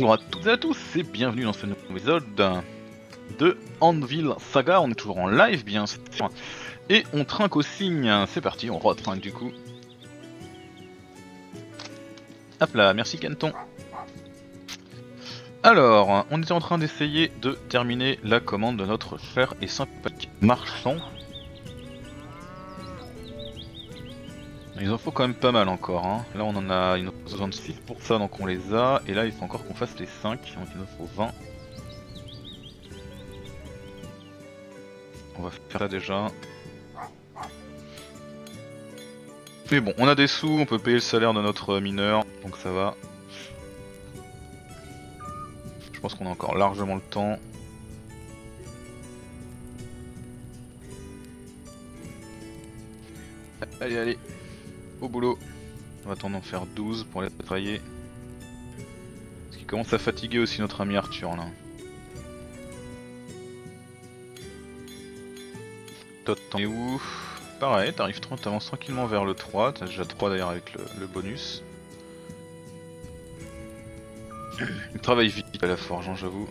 Bonjour à toutes et à tous et bienvenue dans ce nouveau épisode de Anvil Saga. On est toujours en live bien sûr. Et on trinque au signe. C'est parti, on retrinque du coup. Hop là, merci Canton. Alors, on était en train d'essayer de terminer la commande de notre cher et sympathique marchand. Il en faut quand même pas mal encore. Hein. Là, on en a, nous besoin de 6 pour ça, donc on les a. Et là, il faut encore qu'on fasse les 5, donc il nous faut 20. On va faire ça déjà. Mais bon, on a des sous, on peut payer le salaire de notre mineur, donc ça va. Je pense qu'on a encore largement le temps. Allez, allez, au boulot. On va attendre d'en faire 12 pour les travailler. Parce qu'il commence à fatiguer aussi notre ami Arthur là. Toi t'en es où? Pareil, t'arrives t'avances tranquillement vers le 3, t'as déjà 3 d'ailleurs avec le, bonus. Il travaille vite à la forge, hein, j'avoue.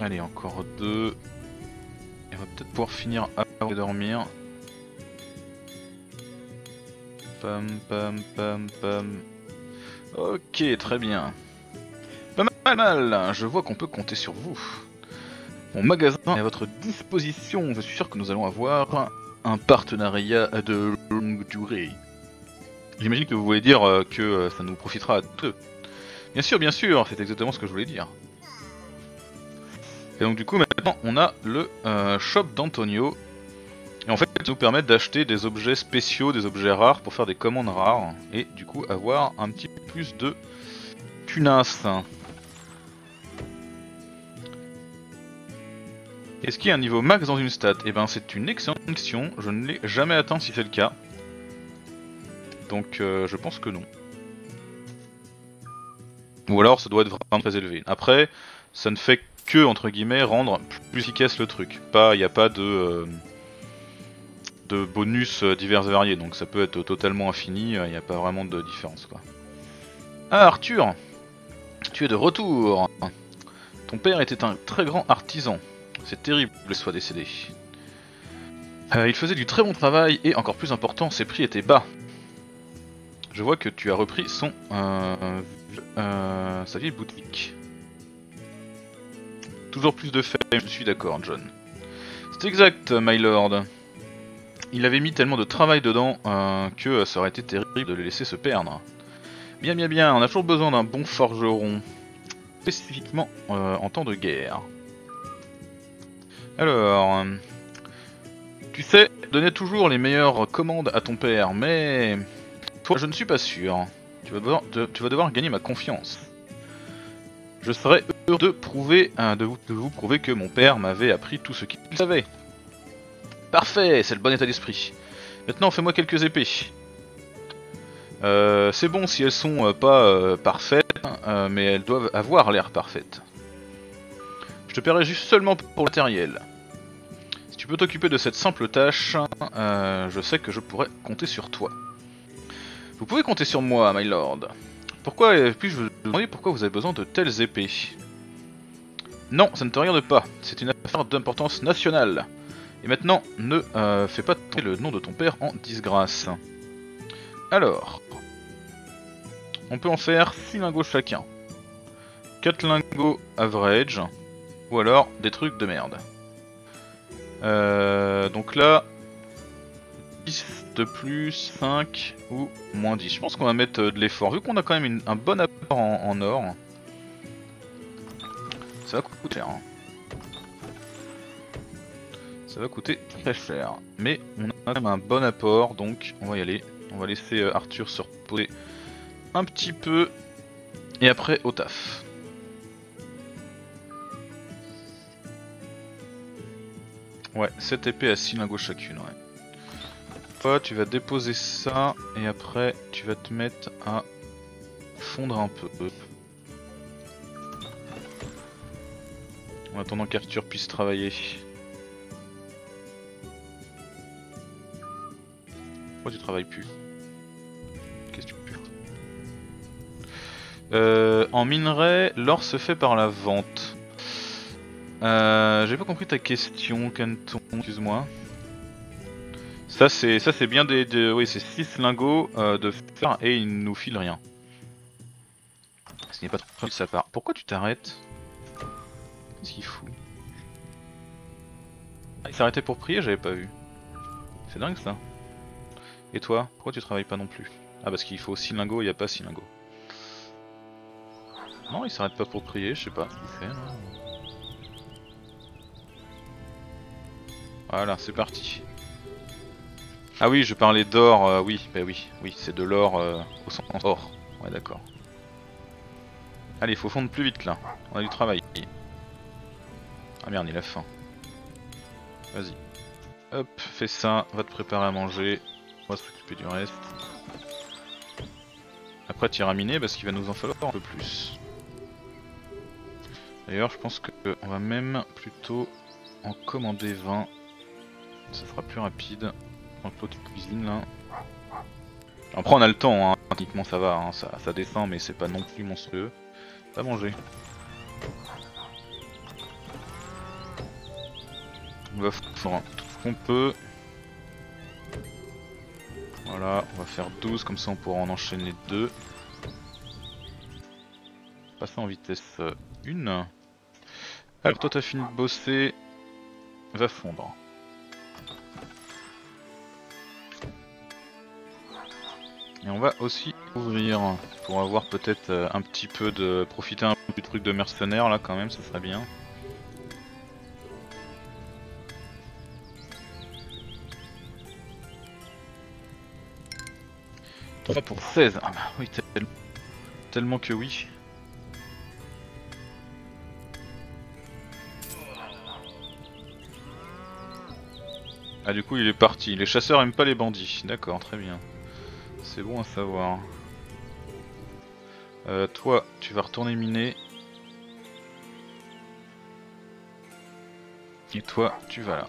Allez, encore deux. Et on va peut-être pouvoir finir avant de dormir. Pam pam pam pam. Ok, très bien. Pas mal, mal. Je vois qu'on peut compter sur vous. Mon magasin est à votre disposition. Je suis sûr que nous allons avoir un partenariat de longue durée. J'imagine que vous voulez dire euh, que euh, ça nous profitera à deux. Bien sûr, bien sûr, c'est exactement ce que je voulais dire. Et donc du coup maintenant on a le euh, shop d'Antonio. Et en fait ça nous permet d'acheter des objets spéciaux, des objets rares pour faire des commandes rares. Et du coup avoir un petit peu plus de punasse. Est-ce qu'il y a un niveau max dans une stat? Eh ben c'est une excellente question, je ne l'ai jamais atteint si c'est le cas. Donc euh, je pense que non. Ou alors ça doit être vraiment très élevé. Après, ça ne fait que entre guillemets rendre plus efficace le truc. Pas, il n'y a pas de euh, bonus euh, divers et variés, donc ça peut être totalement infini. Il n'y a pas vraiment de différence quoi. Ah Arthur, tu es de retour. Ton père était un très grand artisan. C'est terrible qu'il soit décédé. Euh, il faisait du très bon travail et encore plus important, ses prix étaient bas. Je vois que tu as repris son sa vieille boutique. Plus de fame, je suis d'accord, John. C'est exact, my lord. Il avait mis tellement de travail dedans euh, que ça aurait été terrible de le laisser se perdre. Bien, bien, bien, on a toujours besoin d'un bon forgeron. Spécifiquement euh, en temps de guerre. Alors... tu sais, donner toujours les meilleures commandes à ton père, mais... Toi, je ne suis pas sûr. Tu vas devoir, tu vas devoir gagner ma confiance. Je heureux de, prouver, hein, de, vous, prouver que mon père m'avait appris tout ce qu'il savait. Parfait, c'est le bon état d'esprit. Maintenant, fais-moi quelques épées. Euh, c'est bon si elles sont euh, pas euh, parfaites, mais elles doivent avoir l'air parfaites. Je te paierai juste seulement pour le matériel. Si tu peux t'occuper de cette simple tâche, je sais que je pourrais compter sur toi. Vous pouvez compter sur moi, my lord. Pourquoi puis-je vous demander pourquoi vous avez besoin de telles épées? Non, ça ne te regarde pas. C'est une affaire d'importance nationale. Et maintenant, ne euh, fais pas tomber le nom de ton père en disgrâce. Alors, on peut en faire 6 lingots chacun. 4 lingots average, ou alors des trucs de merde. Euh, donc là, 10 de plus, 5 ou moins 10. Je pense qu'on va mettre euh, de l'effort. Vu qu'on a quand même un bon apport en, or, ça va coûter cher. Hein. Ça va coûter très cher. Mais on a quand même un bon apport, donc on va y aller. On va laisser euh, Arthur se reposer un petit peu. Et après au taf. Ouais, 7 épées à 6 lingots chacune, ouais tu vas déposer ça et après tu vas te mettre à fondre un peu. En attendant qu'Arthur puisse travailler. Pourquoi tu travailles plus Qu'est-ce euh, En minerai, l'or se fait par la vente. Euh, J'ai pas compris ta question, Canton, excuse-moi. Ça c'est ça c'est bien des, oui c'est 6 lingots euh, de fer et il nous file rien. Ce n'est pas trop de sa part. Pourquoi tu t'arrêtes? Qu'est-ce qu'il fout ah, Il s'est arrêté pour prier, j'avais pas vu. C'est dingue ça. Et toi, pourquoi tu travailles pas non plus Ah parce qu'il faut 6 lingots, il a pas 6 lingots. Non, il s'arrête pas pour prier, je sais pas. Voilà, c'est parti. Ah oui, je parlais d'or, euh, oui, bah oui, oui, c'est de l'or euh, au sens or. Ouais, d'accord. Allez, faut fondre plus vite là, on a du travail. Ah merde, il a faim. Vas-y. Hop, fais ça, va te préparer à manger, on va s'occuper du reste. Après tu iras miner parce qu'il va nous en falloir un peu plus. D'ailleurs je pense qu'on va même plutôt en commander 20. Ça sera plus rapide. Donc l'autre cuisine là. Après on a le temps, hein. techniquement ça va, hein. ça, ça, descend mais c'est pas non plus monstrueux. Va manger. On va faire tout ce qu'on peut. Voilà, on va faire 12, comme ça on pourra en enchaîner deux. Passer en vitesse 1. Alors toi t'as fini de bosser, va fondre. Et on va aussi ouvrir pour avoir peut-être euh, un petit peu de... profiter un peu du truc de mercenaire là quand même, ça serait bien. 3 pour 16. Ah bah oui, tellement que oui. Ah du coup il est parti. Les chasseurs aiment pas les bandits. D'accord, très bien. C'est bon à savoir. Euh, toi, tu vas retourner miner. Et toi, tu vas là.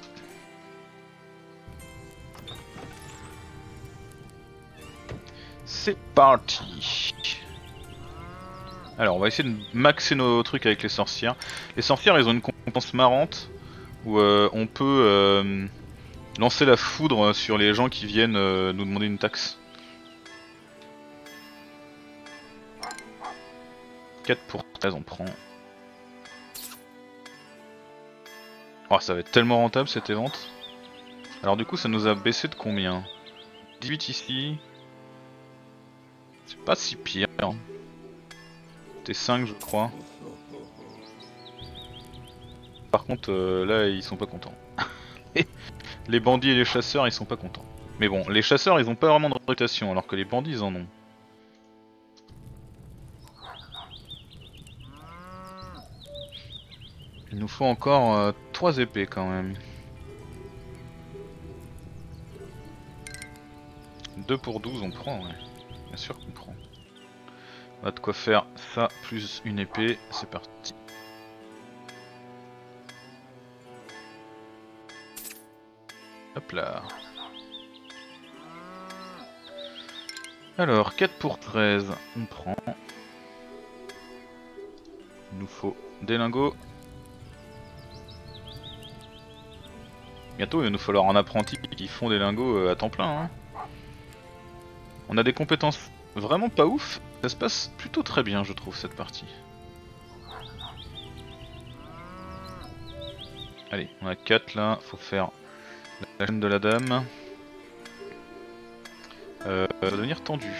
C'est parti Alors on va essayer de maxer nos trucs avec les sorcières. Les sorcières elles ont une compétence marrante où euh, on peut euh, lancer la foudre sur les gens qui viennent euh, nous demander une taxe. 4 pour 13 on prend. Oh ça va être tellement rentable cette vente. Alors du coup ça nous a baissé de combien? 18 ici, c'est pas si pire. Hein. T'es 5 je crois. Par contre euh, là ils sont pas contents. les bandits et les chasseurs ils sont pas contents. Mais bon, les chasseurs ils ont pas vraiment de réputation alors que les bandits ils en ont. Il nous faut encore 3 euh, épées quand même. 2 pour 12 on prend ouais. Bien sûr qu'on prend. On a de quoi faire ça plus une épée, c'est parti. Hop là. Alors, 4 pour 13, on prend. Il nous faut des lingots. Bientôt, il va nous falloir un apprenti qui font des lingots euh, à temps plein. Hein. On a des compétences vraiment pas ouf. Ça se passe plutôt très bien, je trouve, cette partie. Allez, on a 4 là, faut faire la chaîne de la dame. Euh, va devenir tendu.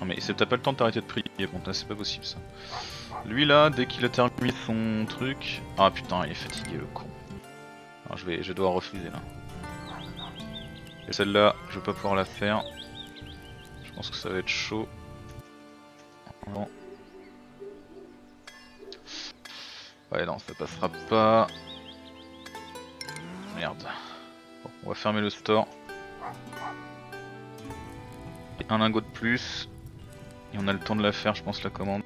Non mais t'as pas le temps de t'arrêter de prier, bon c'est pas possible ça. Lui là, dès qu'il a terminé son truc... Ah putain, il est fatigué le con. Alors je vais, je dois refuser là. Celle-là, je vais pas pouvoir la faire. Je pense que ça va être chaud. Ouais non, ça passera pas. Merde. Bon, on va fermer le store. Un lingot de plus. Et on a le temps de la faire, je pense, la commande.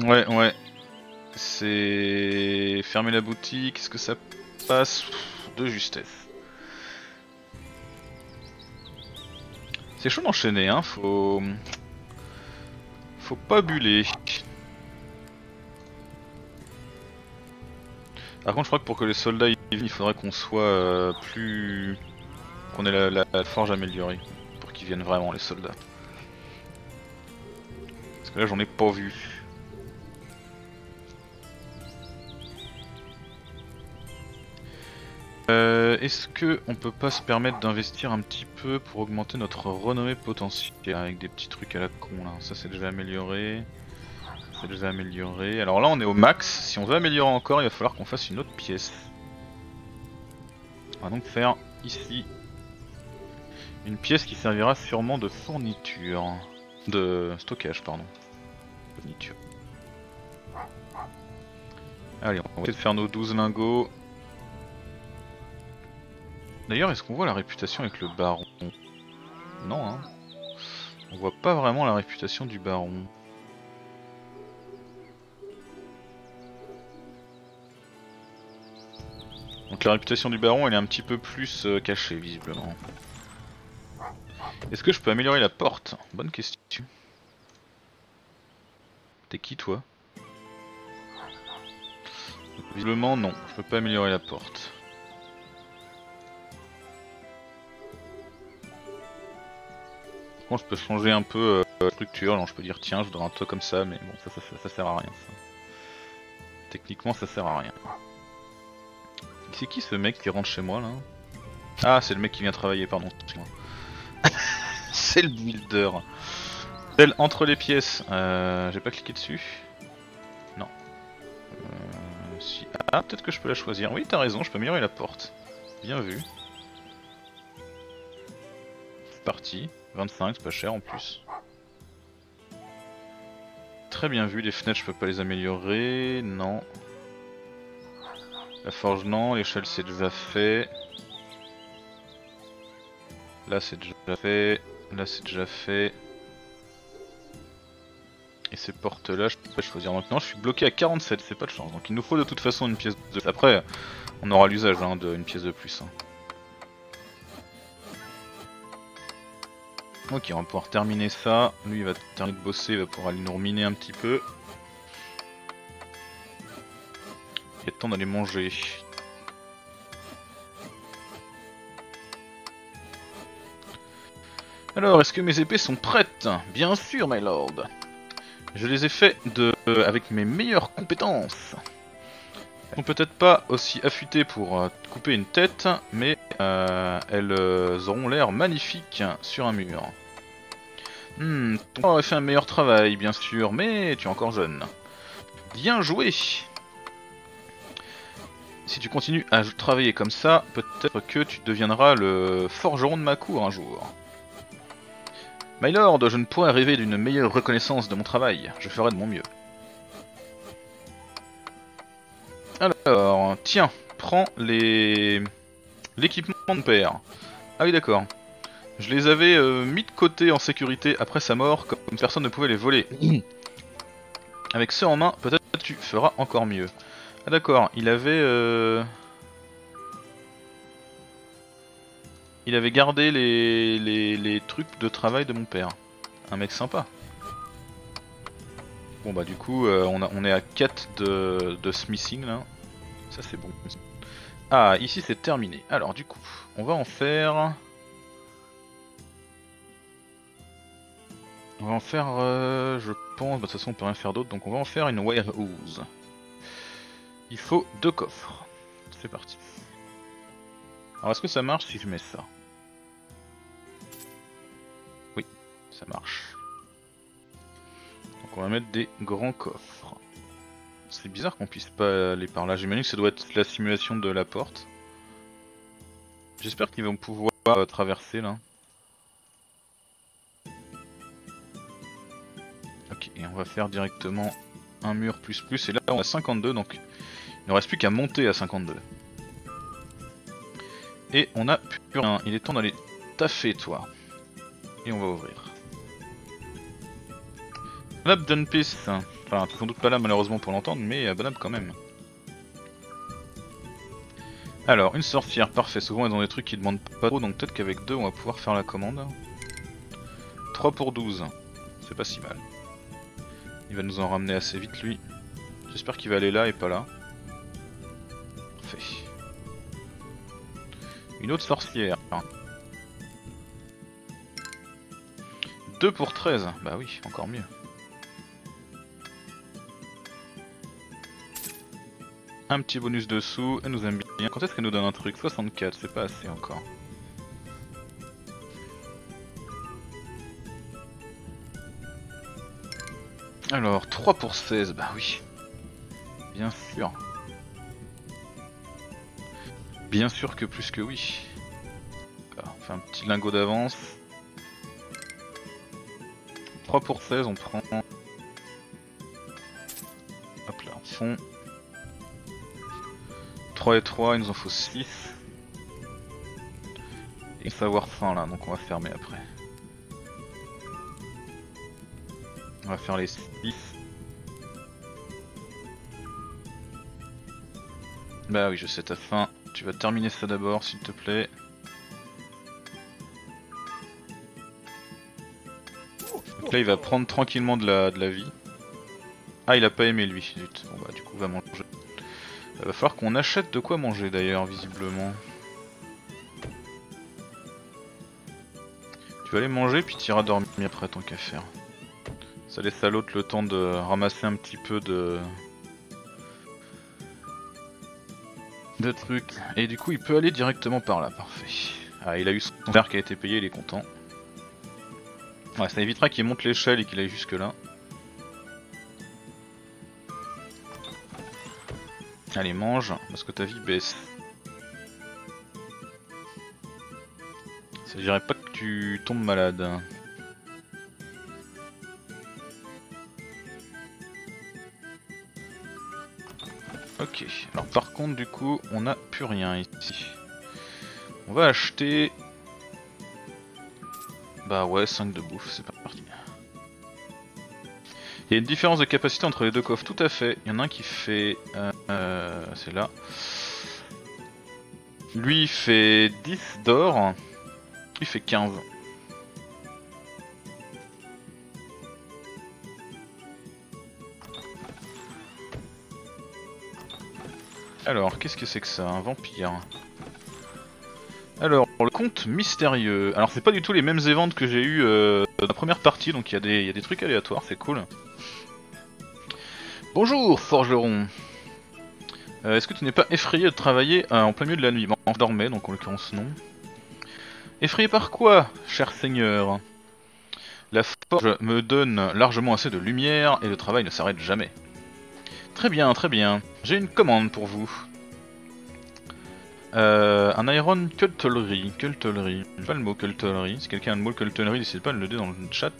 Ouais, ouais. c'est fermer la boutique. Est-ce que ça de justesse C'est chaud d'enchaîner, hein. Faut pas buller. Par contre, je crois que pour que les soldats y viennent, il faudrait qu'on soit euh, plus qu'on ait la forge améliorée pour qu'ils viennent vraiment les soldats. Parce que là, j'en ai pas vu. Euh, Est-ce que on peut pas se permettre d'investir un petit peu pour augmenter notre renommée potentielle avec des petits trucs à la con là Ça c'est déjà amélioré. C'est déjà amélioré. Alors là on est au max. Si on veut améliorer encore, il va falloir qu'on fasse une autre pièce. On va donc faire ici une pièce qui servira sûrement de fourniture. De stockage, pardon. Fourniture. Allez, on va essayer de faire nos 12 lingots. D'ailleurs, est-ce qu'on voit la réputation avec le baron? Non, hein. On voit pas vraiment la réputation du baron. Donc la réputation du baron, elle est un petit peu plus euh, cachée, visiblement. Est-ce que je peux améliorer la porte? Bonne question. T'es qui, toi? Visiblement, non. Je peux pas améliorer la porte. Contre, je peux changer un peu euh, la structure. Alors, je peux dire, tiens, je voudrais un toit comme ça, mais bon, ça, ça, ça, ça sert à rien. Techniquement, ça sert à rien. C'est qui ce mec qui rentre chez moi là Ah, c'est le mec qui vient travailler, pardon. c'est le builder. Celle entre les pièces. Euh, J'ai pas cliqué dessus. Non. Euh, si. Ah, peut-être que je peux la choisir. Oui, t'as raison, je peux améliorer la porte. Bien vu. C'est parti. 25, c'est pas cher en plus. Très bien vu, les fenêtres je peux pas les améliorer, non. La forge non, l'échelle c'est déjà fait. Là c'est déjà fait, là c'est déjà fait. Et ces portes là je peux pas choisir. Non je suis bloqué à 47, c'est pas de chance. Donc il nous faut de toute façon une pièce de Après on aura l'usage hein, d'une pièce de plus. hein. Ok, on va pouvoir terminer ça. Lui, il va terminer de bosser, il va pouvoir aller nous reminer un petit peu. Il est temps d'aller manger. Alors, est-ce que mes épées sont prêtes? Bien sûr, my lord. Je les ai fait de, avec mes meilleures compétences. Sont peut-être pas aussi affûtées pour euh, couper une tête, mais euh, elles euh, auront l'air magnifiques sur un mur. Hmm, ton aurait fait un meilleur travail, bien sûr, mais tu es encore jeune. Bien joué Si tu continues à travailler comme ça, peut-être que tu deviendras le forgeron de ma cour un jour. My lord, je ne pourrais rêver d'une meilleure reconnaissance de mon travail. Je ferai de mon mieux. Alors, tiens, prends les... l'équipement de mon père. Ah oui, d'accord. Je les avais euh, mis de côté en sécurité après sa mort, comme personne ne pouvait les voler. Avec ce en main, peut-être tu feras encore mieux. Ah d'accord, il avait... euh, Il avait gardé les, les, les trucs de travail de mon père. Un mec sympa. Bon bah du coup, euh, on, a- on est à 4 de, de smithing là. Ça c'est bon. Ah, ici c'est terminé. Alors du coup, on va en faire... On va en faire, euh, je pense, de toute façon on peut rien faire d'autre, donc on va en faire une warehouse. Il faut deux coffres. C'est parti. Alors est-ce que ça marche si je mets ça? Oui, ça marche. On va mettre des grands coffres. C'est bizarre qu'on puisse pas aller par là. J'imagine que ça doit être la simulation de la porte. J'espère qu'ils vont pouvoir euh, traverser là. Ok, et on va faire directement un mur plus plus. Et là on a 52 donc il ne reste plus qu'à monter à 52. Et on a plus rien. Il est temps d'aller taffer toi. Et on va ouvrir. Bonab John Peace. Enfin, sans doute pas là malheureusement pour l'entendre, mais Bonab quand même. Alors, une sorcière, parfait. Souvent, ils ont des trucs qui demandent pas trop, donc peut-être qu'avec deux, on va pouvoir faire la commande. 3 pour 12. C'est pas si mal. Il va nous en ramener assez vite, lui. J'espère qu'il va aller là et pas là. Parfait. Une autre sorcière. 2 pour 13. Bah oui, encore mieux. Un petit bonus dessous, elle nous aime bien. Quand est-ce qu'elle nous donne un truc 64, c'est pas assez encore. Alors, 3 pour 16, bah oui. Bien sûr. Bien sûr que plus que oui. On fait un petit lingot d'avance. 3 pour 16, on prend. Hop là, on fond. 3 et 3, il nous en faut 6. Et savoir fin là, donc on va fermer après. On va faire les 6. Bah oui, je sais ta fin. Tu vas terminer ça d'abord, s'il te plaît. Donc là, il va prendre tranquillement de la, de la vie. Ah, il a pas aimé lui, zut. Bon bah, du coup, va manger. Va falloir qu'on achète de quoi manger d'ailleurs, visiblement. Tu vas aller manger, puis tu iras dormir après ton café. Ça laisse à l'autre le temps de ramasser un petit peu de... de trucs. Et du coup, il peut aller directement par là, parfait. Ah, il a eu son verre qui a été payé, il est content. Ouais, ça évitera qu'il monte l'échelle et qu'il aille jusque là. Allez, mange, parce que ta vie baisse. Ça dirait pas que tu tombes malade. Ok, alors par contre du coup on n'a plus rien ici. On va acheter... Bah ouais, 5 de bouffe, c'est pas. Il y a une différence de capacité entre les deux coffres, tout à fait. Il y en a un qui fait... Euh, euh, c'est là. Lui il fait 10 d'or. Il fait 15. Alors, qu'est-ce que c'est que ça? Un vampire. Alors, le compte mystérieux. Alors, c'est pas du tout les mêmes événements que j'ai eu euh, dans la première partie, donc il y, a des trucs aléatoires, c'est cool. Bonjour, forgeron euh, Est-ce que tu n'es pas effrayé de travailler euh, en plein milieu de la nuit? Bon, on dormait, donc en l'occurrence non. Effrayé par quoi, cher seigneur? La forge me donne largement assez de lumière et le travail ne s'arrête jamais. Très bien, très bien. J'ai une commande pour vous. Euh, un Iron Cutlery. Cutlery. Pas le mot Cutlery. Si quelqu'un a le mot Cutlery, n'hésitez pas à le dire dans le chat.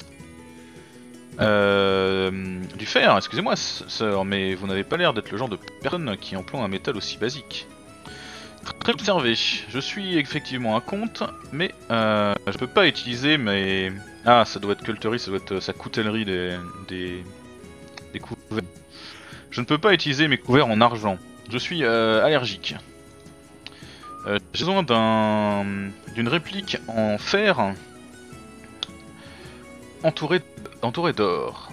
Euh, du fer, excusez-moi, sœur, mais vous n'avez pas l'air d'être le genre de personne qui emploie un métal aussi basique. Très observé. Je suis effectivement un comte, mais euh, je peux pas utiliser mes... Ah, ça doit être Cutlery, ça doit être sa coutellerie des... des... couverts. Je ne peux pas utiliser mes couverts en argent. Je suis euh, allergique. Euh, J'ai besoin d'un d'une réplique en fer entouré d'or.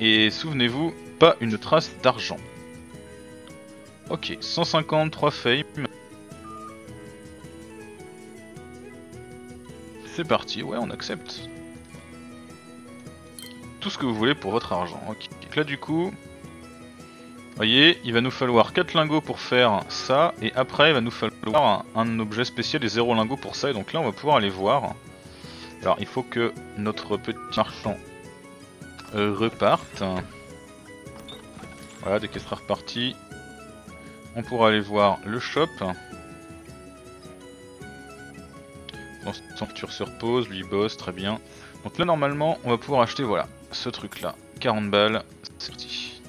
Et souvenez-vous, pas une trace d'argent. Ok, 153 fame. C'est parti, ouais, on accepte tout ce que vous voulez pour votre argent. Ok, là du coup, voyez, il va nous falloir 4 lingots pour faire ça, et après il va nous falloir un, objet spécial et 0 lingots pour ça, et donc là on va pouvoir aller voir. Alors il faut que notre petit marchand euh, reparte. Voilà, dès qu'il sera reparti, on pourra aller voir le shop. Son futur se repose, lui bosse, très bien. Donc là normalement on va pouvoir acheter voilà ce truc là. 40 balles, c'est parti.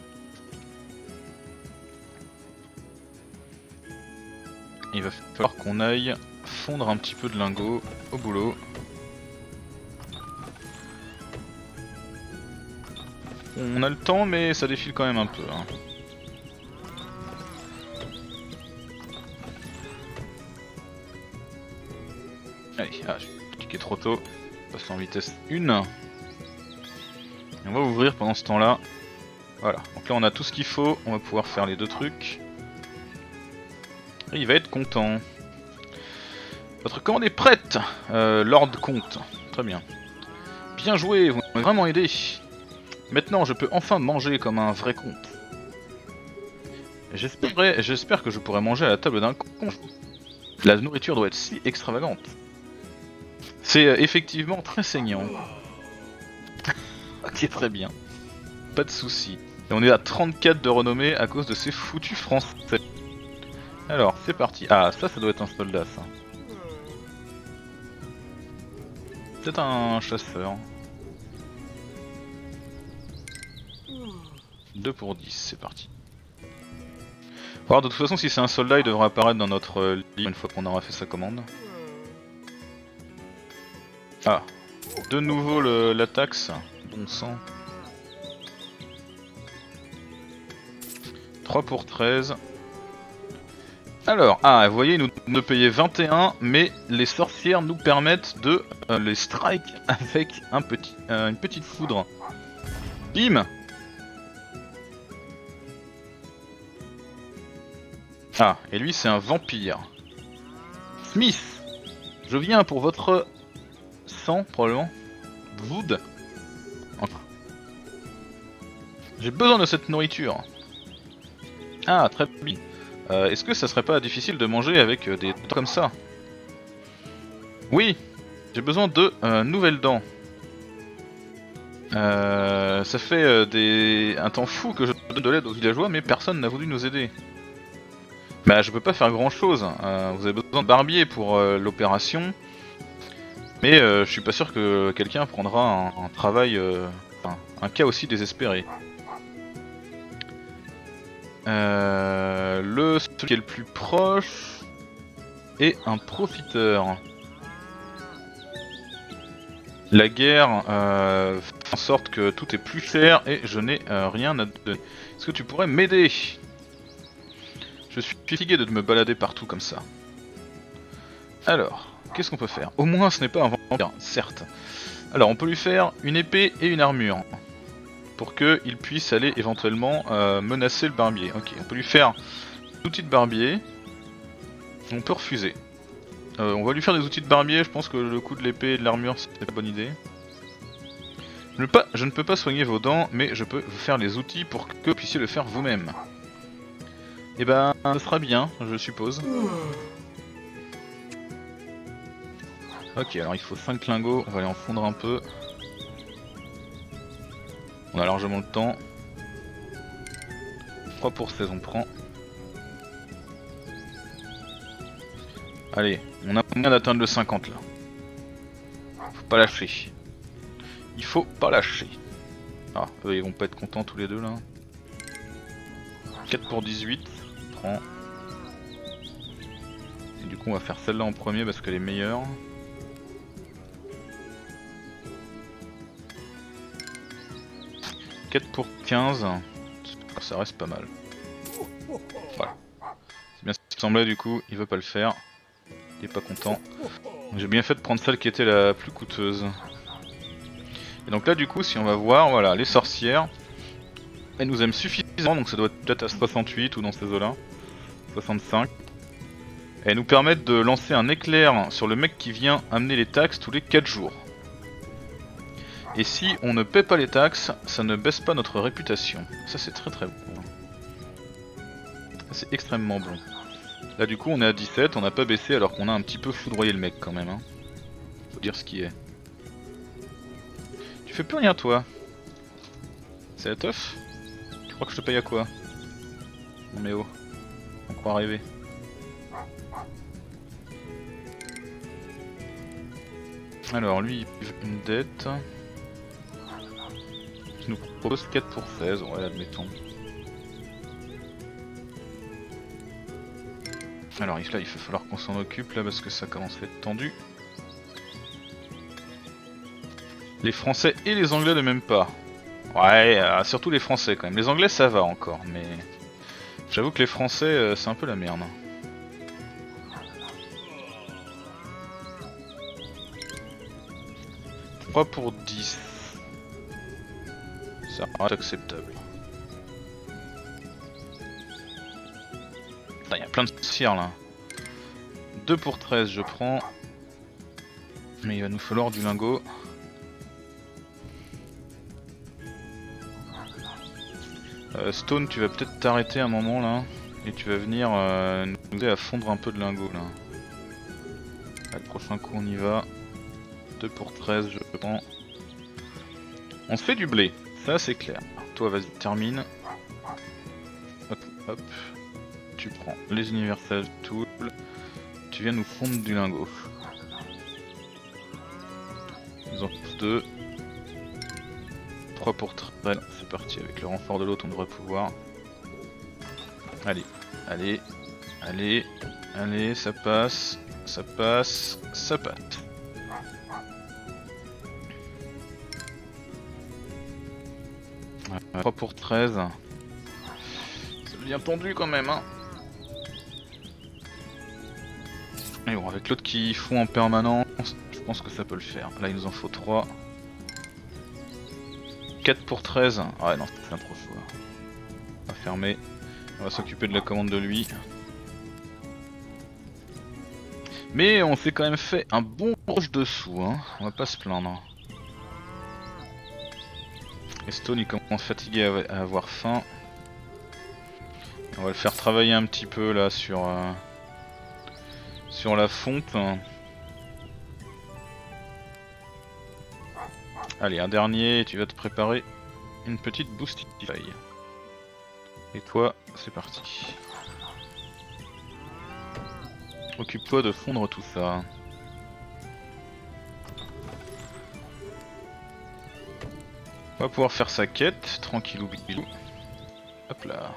Il va falloir qu'on aille fondre un petit peu de lingots au boulot. On a le temps, mais ça défile quand même un peu. hein. Allez, ah, j'ai cliqué trop tôt. Passe en vitesse 1. Et on va ouvrir pendant ce temps-là. Voilà, donc là on a tout ce qu'il faut, on va pouvoir faire les deux trucs. Et il va être content. Votre commande est prête, euh, Lord Comte. Très bien. Bien joué, vous m'avez vraiment aidé. Maintenant, je peux enfin manger comme un vrai. J'espérais- J'espère que je pourrai manger à la table d'un con. La nourriture doit être si extravagante. C'est euh, effectivement très saignant. ok, très bien. Pas de soucis. On est à 34 de renommée à cause de ces foutus français. Alors, c'est parti. Ah, ça, ça doit être un soldat, ça. Peut-être un chasseur. 2 pour 10, c'est parti. Alors, de toute façon, si c'est un soldat, il devrait apparaître dans notre euh, ligne une fois qu'on aura fait sa commande. Ah, de nouveau la taxe. Bon sang. 3 pour 13. Alors, ah, vous voyez, nous payer 21, mais les sorcières nous permettent de euh, les strike avec un petit, euh, une petite foudre. Bim Ah, et lui c'est un vampire. Smith Je viens pour votre sang, probablement. Wood. J'ai besoin de cette nourriture. Ah, très bien. Euh, Est-ce que ça serait pas difficile de manger avec euh, des dents comme ça? Oui, j'ai besoin de euh, nouvelles dents. Euh, ça fait des... un temps fou que je donne de l'aide aux villageois, mais personne n'a voulu nous aider. Bah, je peux pas faire grand chose. vous avez besoin de barbier pour euh, l'opération. Mais euh, je suis pas sûr que quelqu'un prendra un, un travail. euh, enfin, un cas aussi désespéré. Euh, le celui qui est le plus proche est un profiteur. La guerre euh, fait en sorte que tout est plus cher et je n'ai euh, rien à donner. Est-ce que tu pourrais m'aider? Je suis fatigué de me balader partout comme ça. Alors, qu'est-ce qu'on peut faire? Au moins ce n'est pas un vampire, certes. Alors on peut lui faire une épée et une armure pour qu'il puisse aller éventuellement euh, menacer le barbier. Ok, on peut lui faire des outils de barbier. On peut refuser. Euh, on va lui faire des outils de barbier, je pense que le coup de l'épée et de l'armure c'est une bonne idée. Pas, je ne peux pas soigner vos dents, mais je peux vous faire les outils pour que vous puissiez le faire vous-même. Et ben, ce sera bien, je suppose. Ok, alors il faut 5 lingots, on va aller en fondre un peu. On a largement le temps. 3 pour 16 on prend. Allez, on a moyen d'atteindre le 50 là? Faut pas lâcher. Il faut pas lâcher. Ah, eux ils vont pas être contents tous les deux là. 4 pour 18, on Et du coup on va faire celle-là en premier parce qu'elle est meilleure. « 4 pour 15, ça reste pas mal. Voilà. C'est bien ce qui semblait du coup, il veut pas le faire. Il est pas content. J'ai bien fait de prendre celle qui était la plus coûteuse. Et donc là du coup si on va voir, voilà, les sorcières, elles nous aiment suffisamment, donc ça doit être peut-être à 68 ou dans ces eaux là. 65. Et nous permettent de lancer un éclair sur le mec qui vient amener les taxes tous les 4 jours. Et si on ne paie pas les taxes, ça ne baisse pas notre réputation. Ça c'est très très bon. C'est extrêmement bon. Là du coup on est à 17, on n'a pas baissé alors qu'on a un petit peu foudroyé le mec quand même. Hein. Faut dire ce qui est. Tu fais plus rien toi. C'est la teuf? Tu crois que je te paye à quoi? Non mais oh. On croit rêver. Alors lui il une dette. Qui nous propose 4 pour 16, ouais admettons. Alors là il va falloir qu'on s'en occupe là parce que ça commence à être tendu. Les Français et les Anglais ne m'aiment pas. Ouais, euh, surtout les Français quand même. Les Anglais ça va encore, mais j'avoue que les Français euh, c'est un peu la merde. 3 pour 10. Ça reste acceptable. Il y a plein de cire là. 2 pour 13, je prends. Mais il va nous falloir du lingot. Euh, Stone, tu vas peut-être t'arrêter un moment là. Et tu vas venir euh, nous aider à fondre un peu de lingot là. prochain coup on y va. 2 pour 13, je prends. On se fait du blé, ça c'est clair. Toi, vas-y, termine. Hop, hop. Tu prends les universal tools. Tu viens nous fondre du lingot. Ils en poussent 2. 3 pour 13, c'est parti. Avec le renfort de l'autre, on devrait pouvoir. Allez, allez, allez, allez, ça passe, ça passe, ça passe. 3 pour 13. C'est bien tendu quand même, hein. Et bon, avec l'autre qui fond en permanence, je pense que ça peut le faire. Là, il nous en faut 3. 4 pour 13. Ah ouais, non, c'est trop chaud. On va fermer. On va s'occuper de la commande de lui. Mais on s'est quand même fait un bon rush dessous, hein. On va pas se plaindre. Stone il commence fatigué à, avoir faim. On va le faire travailler un petit peu là sur, euh, sur la fonte. Allez, un dernier, tu vas te préparer une petite boostify. Et toi, c'est parti. Occupe-toi de fondre tout ça. On va pouvoir faire sa quête, tranquillou bilou. Hop là.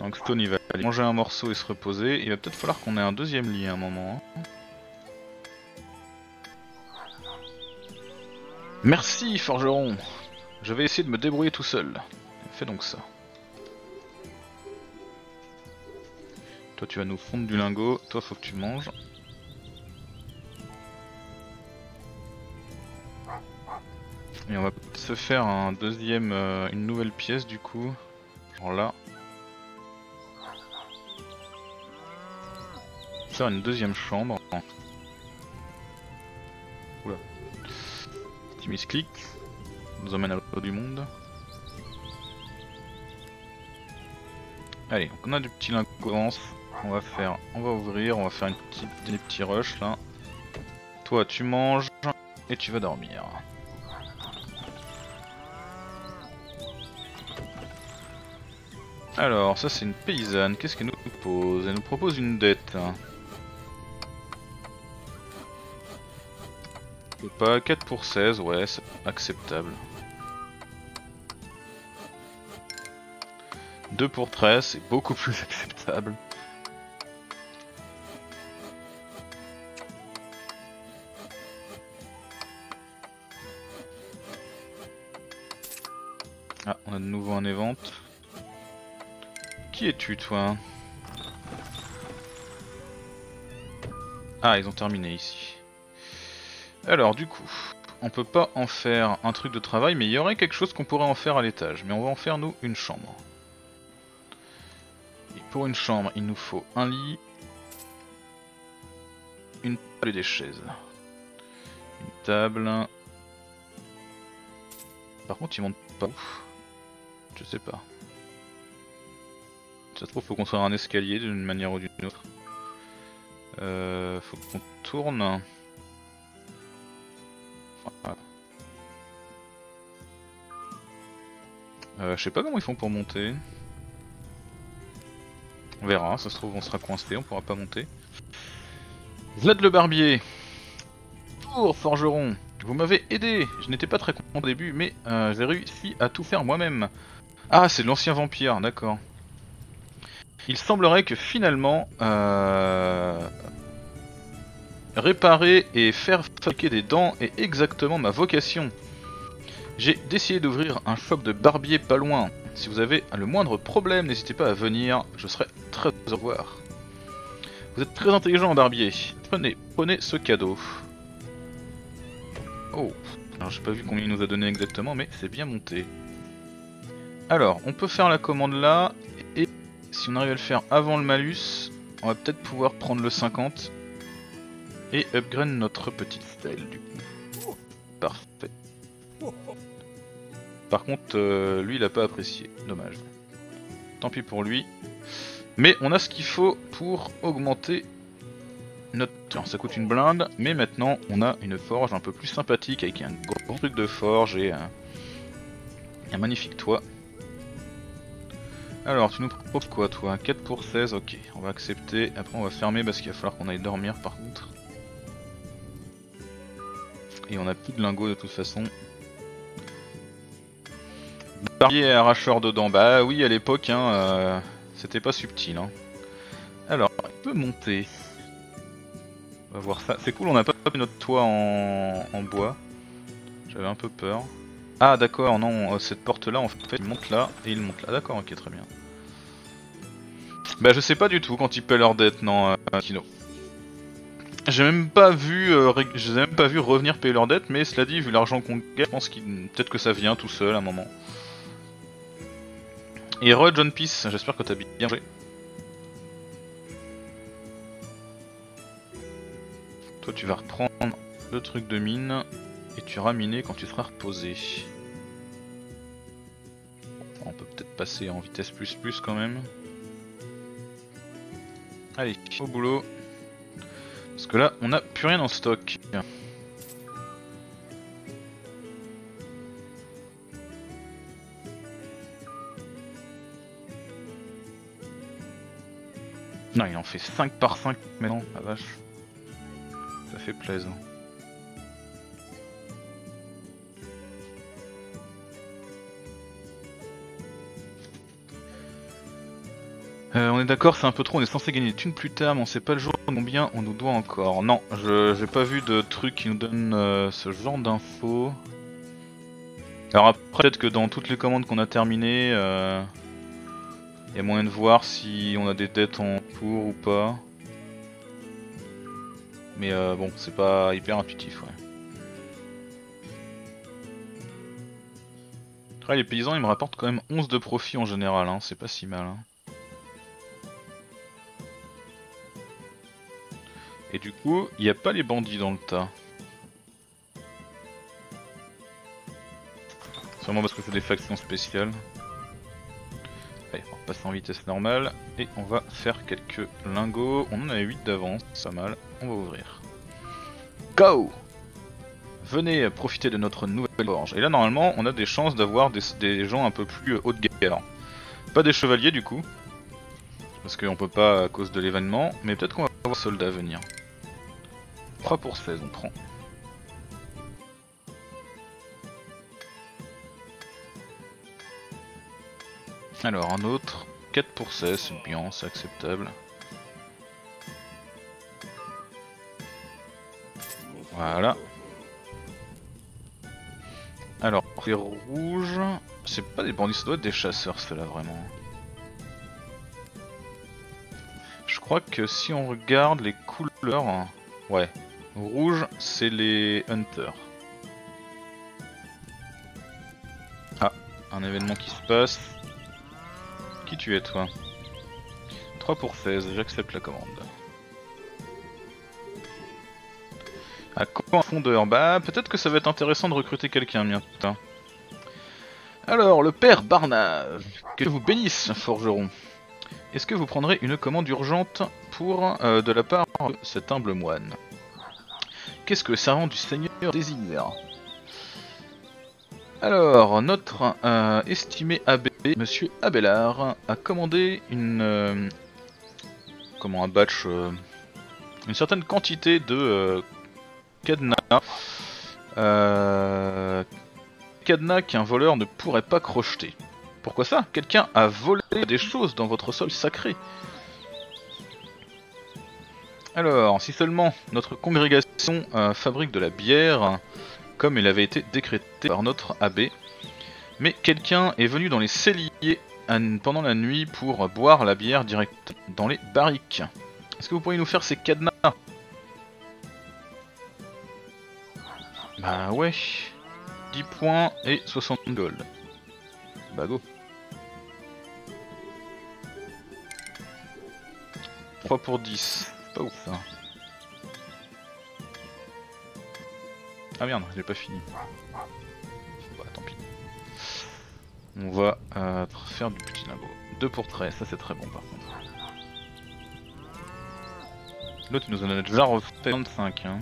Donc Stone il va aller manger un morceau et se reposer. Il va peut-être falloir qu'on ait un deuxième lit à un moment. Hein. Merci forgeron Je vais essayer de me débrouiller tout seul. Fais donc ça. Toi tu vas nous fondre du lingot, toi faut que tu manges. Et on va se faire un deuxième, euh, une nouvelle pièce du coup. Genre là. Faire une deuxième chambre. Oula. Misclic. Nous emmène à l'autre du monde. Allez, on a du petit lingot On va faire, on va ouvrir, on va faire des petits rushs là. Toi tu manges et tu vas dormir. Alors, ça c'est une paysanne. Qu'est-ce qu'elle nous propose? Elle nous propose une dette. Pas 4 pour 16, ouais, c'est acceptable. 2 pour 13, c'est beaucoup plus acceptable. Ah, on a de nouveau un évente. Qui es-tu, toi? Ah, ils ont terminé ici. Alors, du coup, on peut pas en faire un truc de travail, mais il y aurait quelque chose qu'on pourrait en faire à l'étage. Mais on va en faire, nous, une chambre. Et pour une chambre, il nous faut un lit, une table et des chaises. Une table... Par contre, il monte pas. Je sais pas. Ça se trouve, faut construire un escalier d'une manière ou d'une autre. Euh, faut qu'on tourne. Euh, je sais pas comment ils font pour monter. On verra, ça se trouve on sera coincé, on pourra pas monter. Vlad le barbier Pour forgeron Vous m'avez aidé Je n'étais pas très content au début, mais euh, j'ai réussi à tout faire moi-même. Ah, c'est l'ancien vampire, d'accord. Il semblerait que finalement, euh, réparer et faire fabriquer des dents est exactement ma vocation. J'ai décidé d'ouvrir un shop de barbier pas loin. Si vous avez le moindre problème, n'hésitez pas à venir, je serai très au revoir. Vous êtes très intelligent, barbier. Prenez, prenez ce cadeau. Oh, alors j'ai pas vu combien il nous a donné exactement, mais c'est bien monté. Alors, on peut faire la commande là, et si on arrive à le faire avant le malus, on va peut-être pouvoir prendre le 50 et upgrade notre petite style du coup. Parfait. Par contre, euh, lui il a pas apprécié, dommage. Tant pis pour lui. Mais on a ce qu'il faut pour augmenter notre... Alors, ça coûte une blinde, mais maintenant on a une forge un peu plus sympathique avec un gros truc de forge et un, un magnifique toit. Alors, tu nous proposes quoi, toi? 4 pour 16, ok, on va accepter. Après, on va fermer parce qu'il va falloir qu'on aille dormir par contre. Et on a plus de lingots de toute façon. Barbier arracheur dedans, bah oui, à l'époque, hein, euh, c'était pas subtil. Hein. Alors, il peut monter. On va voir ça. C'est cool, on n'a pas mis notre toit en, bois. J'avais un peu peur. Ah d'accord, non, euh, cette porte là en fait il monte là et il monte là, d'accord, ok très bien. Bah je sais pas du tout quand il paie leur dette, non, euh, Kino. J'ai même pas vu, euh, même pas vu revenir payer leur dette, mais cela dit, vu l'argent qu'on gagne, je pense qu'il peut-être que ça vient tout seul à un moment. Et re John Peace, j'espère que t'as bien joué. Toi tu vas reprendre le truc de mine et tu iras miner quand tu seras reposé. On peut peut-être passer en vitesse plus plus quand même. Allez, au boulot. Parce que là, on n'a plus rien en stock. Non, il en fait 5 par 5 maintenant, la vache. Ça fait plaisir. Euh, on est d'accord, c'est un peu trop, on est censé gagner des thunes plus tard, mais on sait pas le jour combien on nous doit encore. Non, je j'ai pas vu de truc qui nous donne euh, ce genre d'infos. Alors après, peut-être que dans toutes les commandes qu'on a terminées, il euh, y a moyen de voir si on a des dettes en cours ou pas. Mais bon, c'est pas hyper intuitif, ouais. les paysans, ils me rapportent quand même 11 de profit en général, hein. c'est pas si mal. Hein. Du coup, il n'y a pas les bandits dans le tas. Sûrement parce que c'est des factions spéciales. Allez, on passe en vitesse normale et on va faire quelques lingots. On en a 8 d'avance, pas mal. On va ouvrir. Go Venez profiter de notre nouvelle forge. Et là, normalement, on a des chances d'avoir des, gens un peu plus haut de guerre. Pas des chevaliers du coup, parce qu'on peut pas à cause de l'événement, mais peut-être qu'on va avoir soldats venir. 3 pour 16, on prend. Alors un autre, 4 pour 16, c'est bien, c'est acceptable. Voilà. Alors, les rouges, c'est pas des bandits, ça doit être des chasseurs ceux-là vraiment. Je crois que si on regarde les couleurs, ouais, Rouge, c'est les Hunters. Ah, un événement qui se passe. Qui tu es toi? 3 pour 16, j'accepte la commande. À quoi fondeur Bah peut-être que ça va être intéressant de recruter quelqu'un bientôt. Alors, le père Barnave, que vous bénisse, forgeron. Est-ce que vous prendrez une commande urgente pour euh, de la part de cet humble moine? Qu'est-ce que le servant du Seigneur désire Alors, notre euh, estimé abbé, Monsieur Abelard, a commandé une... Euh, comment un batch... Euh, une certaine quantité de cadenas. cadenas qu'un voleur ne pourrait pas crocheter. Pourquoi ça? Quelqu'un a volé des choses dans votre sol sacré. Alors, si seulement notre congrégation euh, fabrique de la bière, comme il avait été décrété par notre abbé. Mais quelqu'un est venu dans les celliers an- pendant la nuit pour boire la bière direct dans les barriques. Est-ce que vous pourriez nous faire ces cadenas? Bah ouais. 10 points et 60 gold. Bah go. 3 pour 10. Pas ouf ça. Ah merde, j'ai pas fini. Bah tant pis. On va euh, faire du petit lingot. 2 pour 13, ça c'est très bon par contre. L'autre nous en a déjà refait 25. Hein.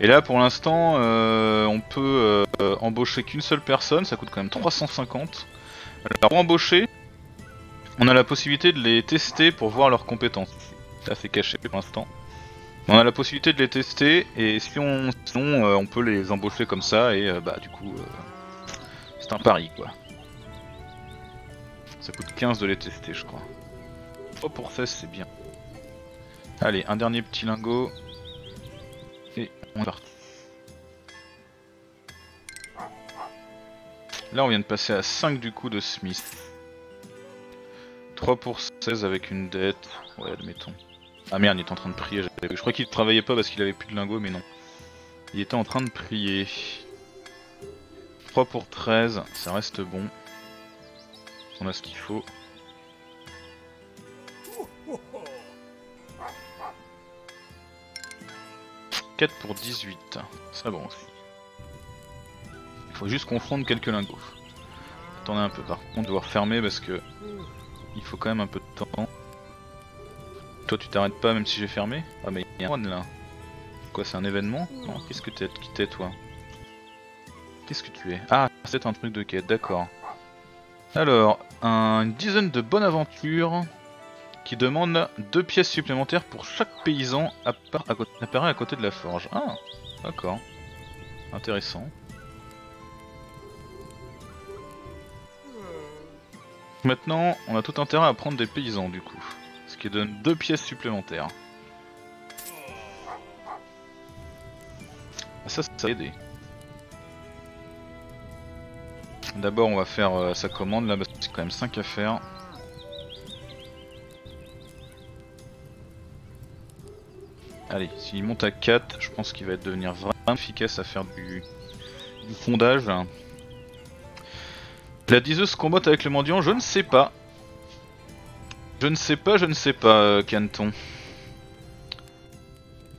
Et là pour l'instant euh, on peut euh, embaucher qu'une seule personne, ça coûte quand même 350. Alors embaucher, on a la possibilité de les tester pour voir leurs compétences. Ça c'est caché pour l'instant. On a la possibilité de les tester et si on sinon euh, on peut les embaucher comme ça et euh, bah du coup euh, c'est un pari quoi. Ça coûte 15 de les tester je crois. 3 pour 16 c'est bien. Allez, un dernier petit lingot. Et on est parti. Là on vient de passer à 5 du coup de Smith. 3 pour 16 avec une dette. Ouais admettons. Ah merde il est en train de prier. Je crois qu'il travaillait pas parce qu'il avait plus de lingots mais non. Il était en train de prier. 3 pour 13, ça reste bon. On a ce qu'il faut. « 4 pour 18, c'est bon aussi. Il faut juste confondre quelques lingots. Attendez un peu par contre, devoir fermer parce que il faut quand même un peu de temps. Toi tu t'arrêtes pas même si j'ai fermé Ah mais il y a un one là. Quoi c'est un événement Non, qu'est-ce que t'es qui t'es toi Qu'est-ce que tu es Ah, c'est un truc de quête, d'accord. Alors, un- une dizaine de bonnes aventures qui demandent deux pièces supplémentaires pour chaque paysan appara- apparaît à côté de la forge. Ah, d'accord. Intéressant. Maintenant, on a tout intérêt à prendre des paysans du coup. Ce qui donne deux pièces supplémentaires. Ah, Ça, ça va aider. D'abord, on va faire euh, sa commande là, parce que c'est quand même 5 à faire. Allez, s'il monte à 4, je pense qu'il va devenir vraiment efficace à faire du fondage. La diseuse combatte avec le mendiant, je ne sais pas. Je ne sais pas, je ne sais pas, euh, Canton.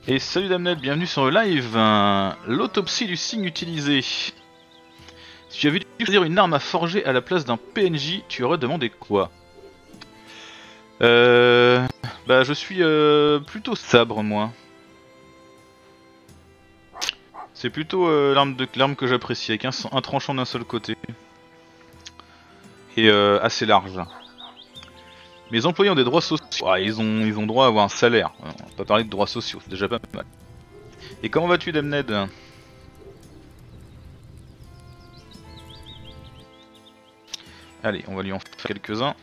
Et salut Damned, bienvenue sur le live. euh, L'autopsie du signe utilisé. Si tu avais dû choisir une arme à forger à la place d'un PNJ, tu aurais demandé quoi Euh... Bah je suis euh, plutôt sabre moi. C'est plutôt l'arme que j'apprécie avec un tranchant d'un seul côté. Et euh, assez large. Mes employés ont des droits sociaux. Ah, ils ont droit à avoir un salaire. On va pas parler de droits sociaux, c'est déjà pas mal. Et comment vas-tu Demned Allez, on va lui en faire quelques-uns.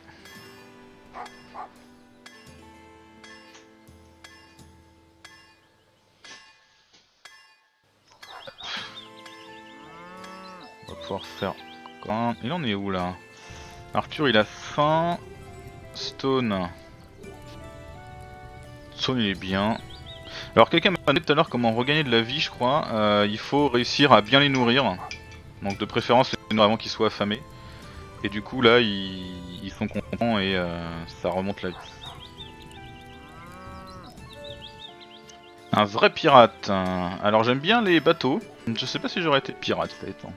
On va pouvoir faire... Il en est où là? Arthur il a faim. Stone. Stone il est bien. Alors quelqu'un m'a demandé tout à l'heure comment regagner de la vie je crois. Euh, il faut réussir à bien les nourrir. Donc de préférence les nourrir qu'ils soient affamés. Et du coup là ils, ils sont contents et euh, ça remonte la vie. Un vrai pirate. Alors j'aime bien les bateaux. Je sais pas si j'aurais été pirate ça étant.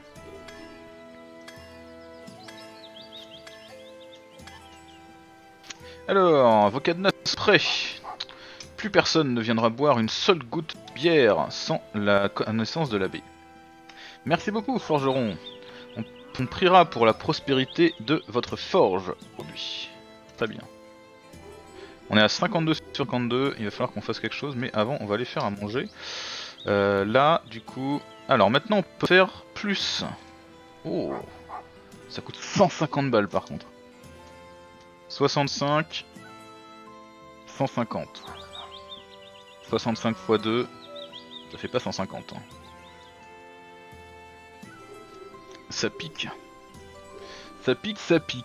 Alors, vos cadenas sont prêts. Plus personne ne viendra boire une seule goutte de bière sans la connaissance de l'abbé. Merci beaucoup, forgeron. On, on priera pour la prospérité de votre forge aujourd'hui. Très bien. On est à 52 sur 52, il va falloir qu'on fasse quelque chose, mais avant on va aller faire à manger. Euh, là, du coup... Alors maintenant on peut faire plus. Oh Ça coûte 150 balles par contre. 65, 150. 65 x 2, ça fait pas 150. hein. Ça pique. Ça pique, ça pique.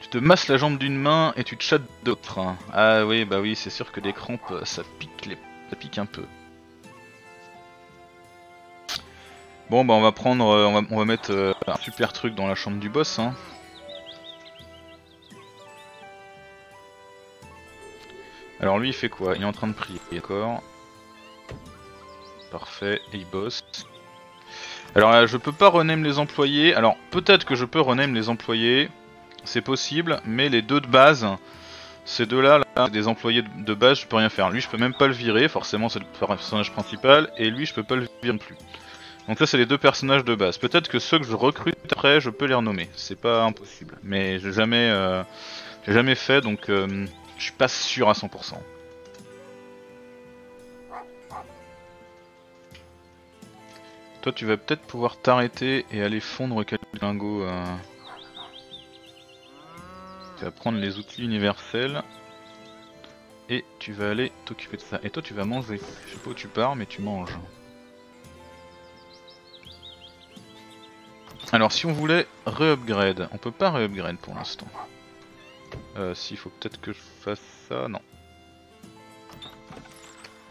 Tu te masses la jambe d'une main et tu te chattes d'autre. Ah oui, bah oui, c'est sûr que les crampes, ça pique, les... ça pique un peu. Bon bah on va prendre, euh, on, va, on va mettre euh, un super truc dans la chambre du boss. Hein. Alors lui il fait quoi? Il est en train de prier, d'accord? Parfait, et il bosse. Alors là, je peux pas rename les employés. Alors peut-être que je peux rename les employés, c'est possible, mais les deux de base, ces deux-là, là, des employés de base, je peux rien faire. Lui, je peux même pas le virer, forcément c'est le personnage principal, et lui, je peux pas le virer non plus. Donc ça, c'est les deux personnages de base. Peut-être que ceux que je recrute après, je peux les renommer. C'est pas impossible, mais j'ai jamais, euh, jamais fait, donc euh, je suis pas sûr à 100%. Toi, tu vas peut-être pouvoir t'arrêter et aller fondre quelques lingots. Euh... Tu vas prendre les outils universels. Et tu vas aller t'occuper de ça. Et toi, tu vas manger. Je sais pas où tu pars, mais tu manges. Alors, si on voulait re-upgrade, on peut pas re-upgrade pour l'instant. Euh, si, il faut peut-être que je fasse ça. Non.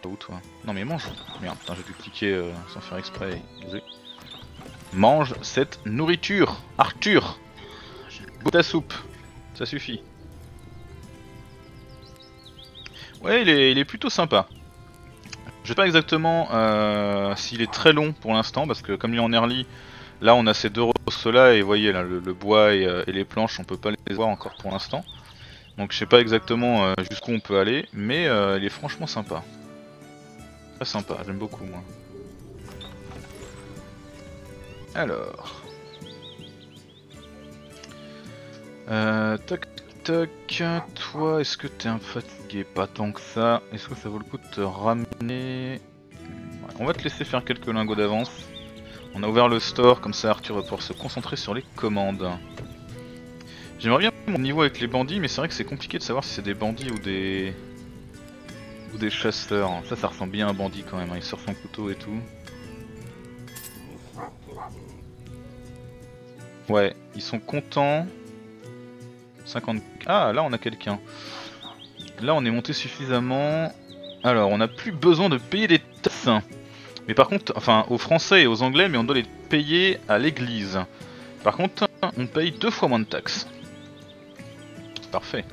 Où toi? Non mais mange Merde, j'ai dû cliquer euh, sans faire exprès. Mange cette nourriture Arthur Bout ta soupe Ça suffit. Ouais, il est, il est plutôt sympa. Je sais pas exactement euh, s'il est très long pour l'instant, parce que comme il est en early, là on a ces deux roses là, et vous voyez là, le, bois euh, et, les planches, on peut pas les voir encore pour l'instant. Donc je sais pas exactement jusqu'où on peut aller, mais il est franchement sympa. Très sympa, j'aime beaucoup moi. Alors. Euh, tac tac, toi est-ce que t'es un fatigué? Pas tant que ça. Est-ce que ça vaut le coup de te ramener? On va te laisser faire quelques lingots d'avance. On a ouvert le store, comme ça Arthur va pouvoir se concentrer sur les commandes. J'aimerais bien mon niveau avec les bandits, mais c'est vrai que c'est compliqué de savoir si c'est des bandits ou des des chasseurs. Ça, ça ressemble bien à un bandit quand même. Il sort son couteau et tout. Ouais, ils sont contents. 50... Ah, là on a quelqu'un. Là on est monté suffisamment. Alors, on n'a plus besoin de payer des taxes. Mais par contre, enfin aux Français et aux Anglais, mais on doit les payer à l'église. Par contre, on paye deux fois moins de taxes. Parfait.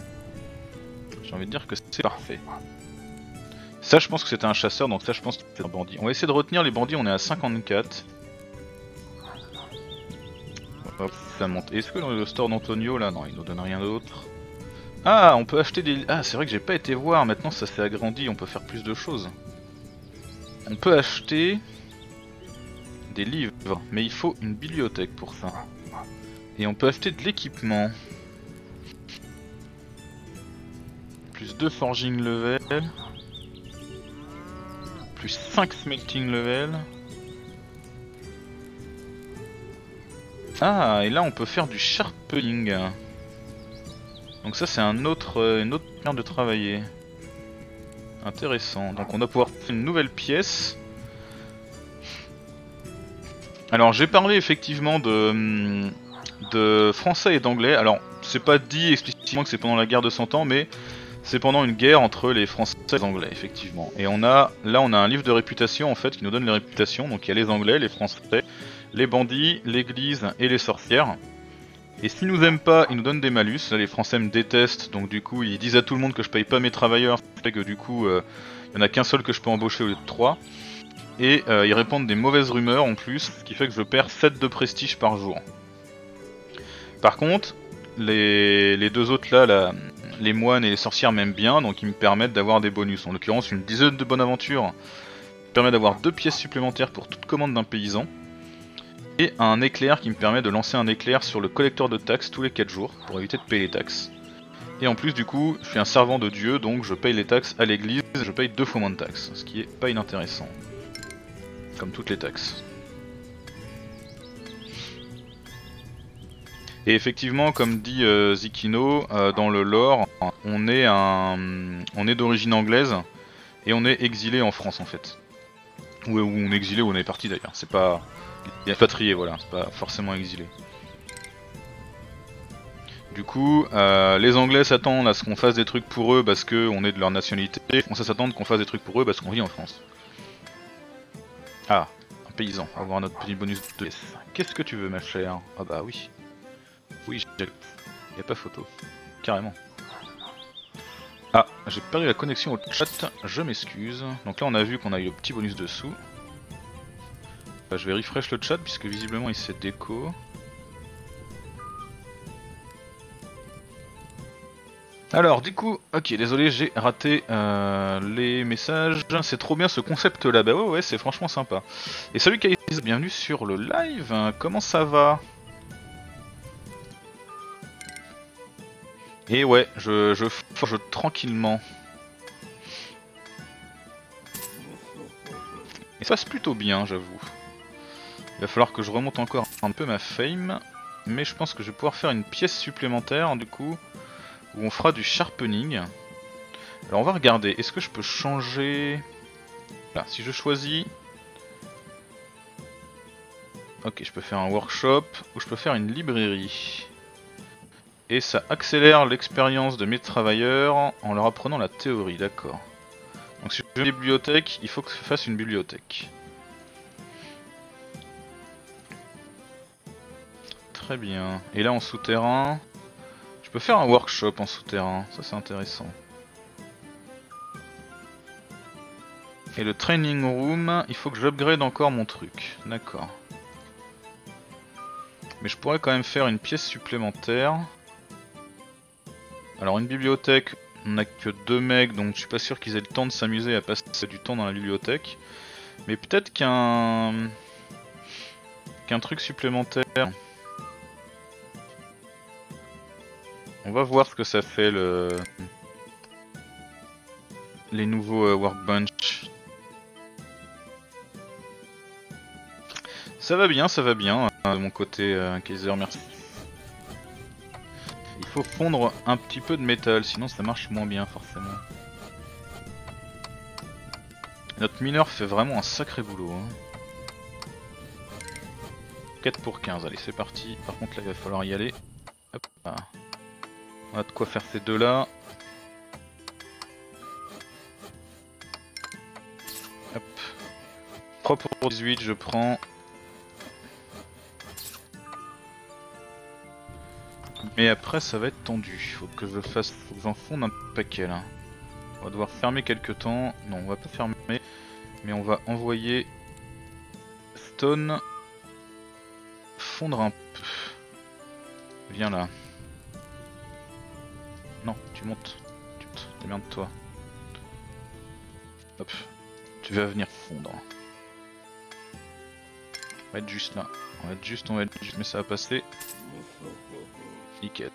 J'ai envie de dire que c'est parfait. Ça, je pense que c'était un chasseur, donc ça, je pense que c'était un bandit. On va essayer de retenir les bandits, on est à 54. Hop, ça monte. Est-ce que le store d'Antonio, là, non, il nous donne rien d'autre. Ah, on peut acheter des... Ah, c'est vrai que j'ai pas été voir, maintenant ça s'est agrandi, on peut faire plus de choses. On peut acheter des livres, mais il faut une bibliothèque pour ça. Et on peut acheter de l'équipement. Plus 2 forging level plus 5 smelting level. Ah, et là on peut faire du sharpening. Donc ça c'est un autre, euh, une autre manière de travailler. Intéressant. Donc on va pouvoir une nouvelle pièce. Alors j'ai parlé effectivement de, de français et d'anglais. Alors c'est pas dit explicitement que c'est pendant la guerre de 100 ans, mais c'est pendant une guerre entre les Français et les Anglais, effectivement. Et on a, là, on a un livre de réputation en fait qui nous donne les réputations. Donc il y a les Anglais, les Français, les bandits, l'Église et les sorcières. Et s'ils nous aiment pas, ils nous donnent des malus. Les Français me détestent, donc du coup, ils disent à tout le monde que je paye pas mes travailleurs. Que du coup, euh, il y en a qu'un seul que je peux embaucher au lieu de trois. Et euh, ils répandent des mauvaises rumeurs en plus, ce qui fait que je perds 7 de prestige par jour. Par contre, les, deux autres là, les moines et les sorcières m'aiment bien, donc ils me permettent d'avoir des bonus. En l'occurrence, une dizaine de bonnes aventures permet d'avoir deux pièces supplémentaires pour toute commande d'un paysan. Et un éclair qui me permet de lancer un éclair sur le collecteur de taxes tous les 4 jours pour éviter de payer les taxes. Et en plus du coup, je suis un servant de Dieu, donc je paye les taxes à l'église, je paye deux fois moins de taxes, ce qui est pas inintéressant. Comme toutes les taxes. Et effectivement, comme dit euh, Zikino, euh, dans le lore, on est, un, on est d'origine anglaise et on est exilé en France en fait. Ou, on est exilé ou on est parti d'ailleurs. C'est pas, Il est voilà, c'est pas forcément exilé. Du coup, euh, les Anglais s'attendent à ce qu'on fasse des trucs pour eux parce qu'on est de leur nationalité. On s'attend qu'on fasse des trucs pour eux parce qu'on vit en France. Ah, un paysan, avoir notre petit bonus de Qu'est-ce que tu veux, ma chère? Ah bah oui. Oui, j'ai... Y a pas photo. Carrément. Ah, j'ai perdu la connexion au chat, je m'excuse. Donc là on a vu qu'on a eu le petit bonus dessous. Bah, je vais refresh le chat puisque visiblement il s'est déco. Alors du coup, ok désolé j'ai raté euh, les messages, c'est trop bien ce concept là, bah ouais ouais c'est franchement sympa. Et salut Kaiz, bienvenue sur le live, comment ça va? Et ouais, je, je forge tranquillement. Et ça se passe plutôt bien j'avoue. Il va falloir que je remonte encore un peu ma fame, mais je pense que je vais pouvoir faire une pièce supplémentaire du coup où on fera du sharpening. Alors on va regarder, est-ce que je peux changer... Si je choisis... Ok, je peux faire un workshop ou je peux faire une librairie. Et ça accélère l'expérience de mes travailleurs en leur apprenant la théorie, d'accord. Donc si je veux une bibliothèque, il faut que je fasse une bibliothèque. Très bien. Et là en souterrain, je peux faire un workshop en souterrain, ça c'est intéressant. Et le training room, il faut que j'upgrade encore mon truc. D'accord. Mais je pourrais quand même faire une pièce supplémentaire. Alors une bibliothèque, on n'a que deux mecs, donc je suis pas sûr qu'ils aient le temps de s'amuser à passer du temps dans la bibliothèque. Mais peut-être qu'un... qu'un truc supplémentaire... On va voir ce que ça fait le... les nouveaux euh. Ça va bien, ça va bien hein, de mon côté euh, Kaiser, merci. Il faut fondre un petit peu de métal, sinon ça marche moins bien forcément. Notre mineur fait vraiment un sacré boulot. 4 hein. pour 15, allez c'est parti. Par contre là il va falloir y aller. Hop là. On a de quoi faire ces deux là. Hop. 3 pour 18 je prends. Mais après ça va être tendu, faut que je fasse, que j'en fonde un paquet là. On va devoir fermer quelques temps, non on va pas fermer, mais on va envoyer Stone fondre un peu. Viens là. Non, tu montes. Tu montes. Démerde-toi. Hop. Tu vas venir fondre. On va être juste là. On va être juste, on va être juste, mais ça va passer. Nickel.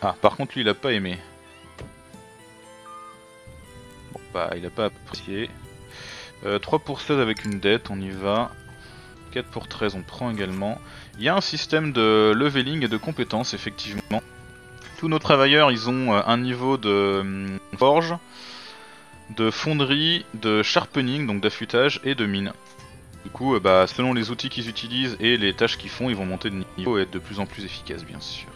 Ah, par contre, lui, il a pas aimé. Bon, bah, il a pas apprécié. 3 euh, pour 16 avec une dette, on y va. 4 pour 13, on prend également. Il y a un système de leveling et de compétences, effectivement. Tous nos travailleurs, ils ont euh, un niveau de hum, forge, de fonderie, de sharpening, donc d'affûtage, et de mine. Du coup, euh, bah, selon les outils qu'ils utilisent et les tâches qu'ils font, ils vont monter de niveau et être de plus en plus efficaces, bien sûr.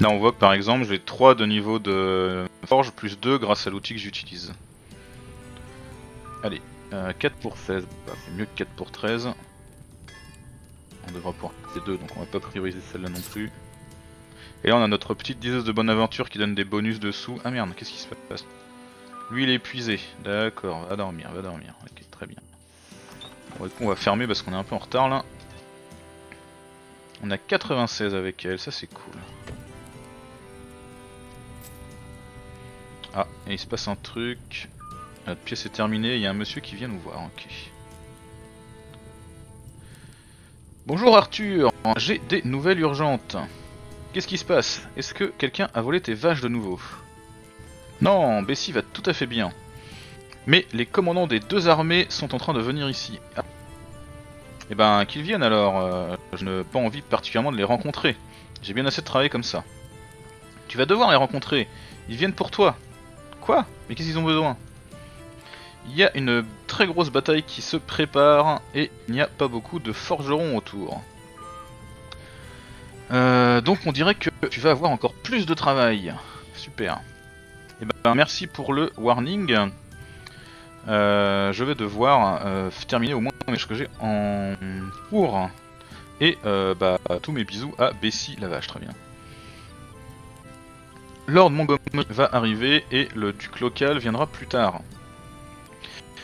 Là, on voit que par exemple, j'ai 3 de niveau de forge plus 2 grâce à l'outil que j'utilise. Allez, 4 euh, pour 16, bah, c'est mieux que 4 pour 13. On devra pouvoir passer deux, donc on va pas prioriser celle-là non plus. Et là on a notre petite diseuse de bonne aventure qui donne des bonus dessous. Ah merde, qu'est-ce qui se passe? Lui il est épuisé. D'accord, va dormir, va dormir. Ok, très bien. Bon, on va fermer parce qu'on est un peu en retard là. On a 96 avec elle, ça c'est cool. Ah, et il se passe un truc. Notre pièce est terminée, il y a un monsieur qui vient nous voir, ok. Bonjour Arthur, j'ai des nouvelles urgentes. Qu'est-ce qui se passe? Est-ce que quelqu'un a volé tes vaches de nouveau? Non, Bessie va tout à fait bien. Mais les commandants des deux armées sont en train de venir ici. Ah. Eh ben, qu'ils viennent alors. Euh, je n'ai pas envie particulièrement de les rencontrer. J'ai bien assez de travail comme ça. Tu vas devoir les rencontrer. Ils viennent pour toi. Quoi? Mais qu'est-ce qu'ils ont besoin? Il y a une très grosse bataille qui se prépare et il n'y a pas beaucoup de forgerons autour. Euh, donc on dirait que tu vas avoir encore plus de travail. Super. Et ben merci pour le warning. Euh, je vais devoir euh, terminer au moins ce que j'ai en cours. Et bah, tous mes bisous à Bessie la vache, très bien. Lord Montgomery va arriver et le duc local viendra plus tard.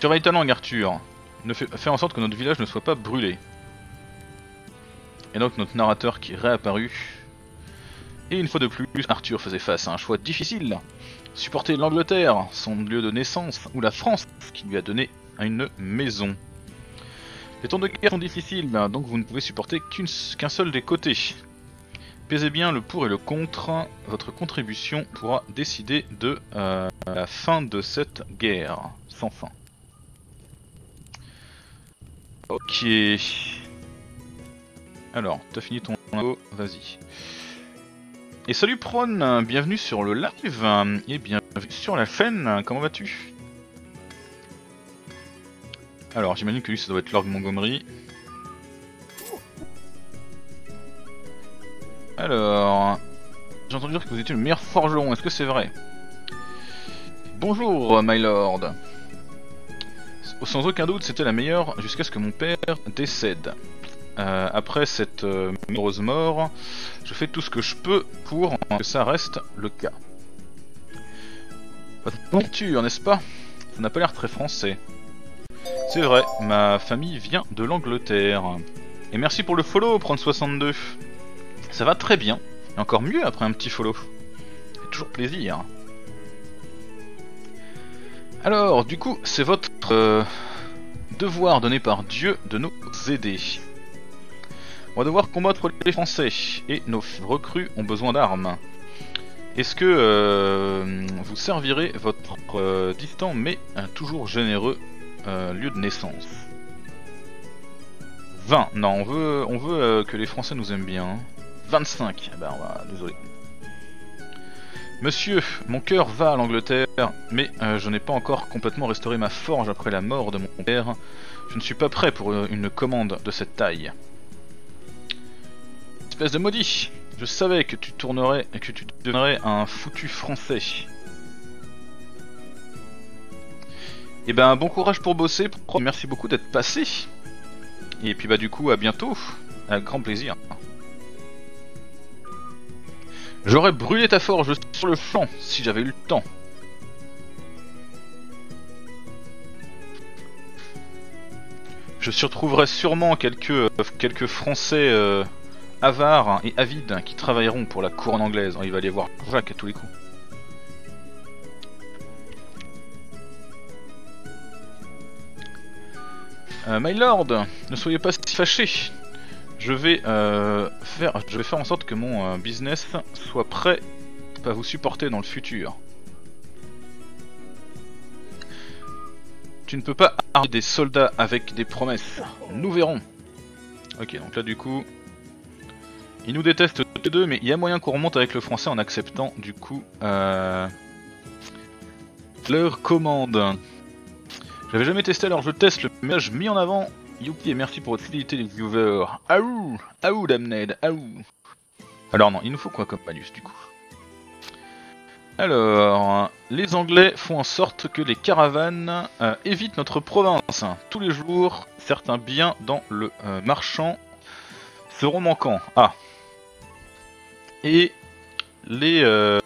Surveille ta langue Arthur. Ne fais, en sorte que notre village ne soit pas brûlé. Et donc notre narrateur qui est réapparu. Et une fois de plus, Arthur faisait face à un choix difficile. Supporter l'Angleterre, son lieu de naissance, ou la France, qui lui a donné une maison. Les temps de guerre sont difficiles, donc vous ne pouvez supporter qu'un seul des côtés. Pesez bien le pour et le contre, votre contribution pourra décider de euh, la fin de cette guerre, sans fin. Ok. Alors, t'as fini ton vas-y. Et salut Prone, bienvenue sur le live et bienvenue sur la chaîne, comment vas-tu? Alors j'imagine que lui ça doit être Lord Montgomery. Alors, j'ai entendu dire que vous étiez le meilleur forgeron, est-ce que c'est vrai? Bonjour my lord Sans aucun doute c'était la meilleure jusqu'à ce que mon père décède. Euh, après cette euh, mort, je fais tout ce que je peux pour que ça reste le cas. Votre aventure, n'est-ce pas? Ça n'a pas l'air très français. C'est vrai, ma famille vient de l'Angleterre. Et merci pour le follow, prendre 62. Ça va très bien. Et encore mieux après un petit follow. C'est toujours plaisir. Alors, du coup, c'est votre euh, devoir donné par Dieu de nous aider. On va devoir combattre les Français et nos recrues ont besoin d'armes. Est-ce que euh, vous servirez votre euh, distant mais toujours généreux lieu de naissance? 20. Non, on veut, on veut que les Français nous aiment bien. 25. Eh ben, on va... désolé. Monsieur, mon cœur va à l'Angleterre, mais je n'ai pas encore complètement restauré ma forge après la mort de mon père. Je ne suis pas prêt pour une commande de cette taille. Espèce de maudit Je savais que tu tournerais et que tu deviendrais un foutu français. Eh ben bon courage pour bosser, merci beaucoup d'être passé. Et puis bah du coup à bientôt, avec grand plaisir. J'aurais brûlé ta forge sur le flanc si j'avais eu le temps. Je surtrouverai sûrement quelques, euh, quelques Français euh, avares et avides qui travailleront pour la couronne anglaise. Il va aller voir Jacques à tous les coups. Euh, my lord, ne soyez pas si fâché. Je vais euh, faire, je vais faire en sorte que mon euh, business soit prêt à vous supporter dans le futur. Tu ne peux pas armer des soldats avec des promesses. Nous verrons. Ok, donc là du coup, ils nous détestent tous les deux, mais il y a moyen qu'on remonte avec le français en acceptant du coup euh, leur commande. J'avais jamais testé alors je teste le message mis en avant. Yuki et merci pour votre fidélité les viewers. Aou Aou Damned Aou Alors non, il nous faut quoi comme malus du coup? Alors, les Anglais font en sorte que les caravanes euh, évitent notre province. Tous les jours, certains biens dans le euh, marchand seront manquants. Ah, et les euh,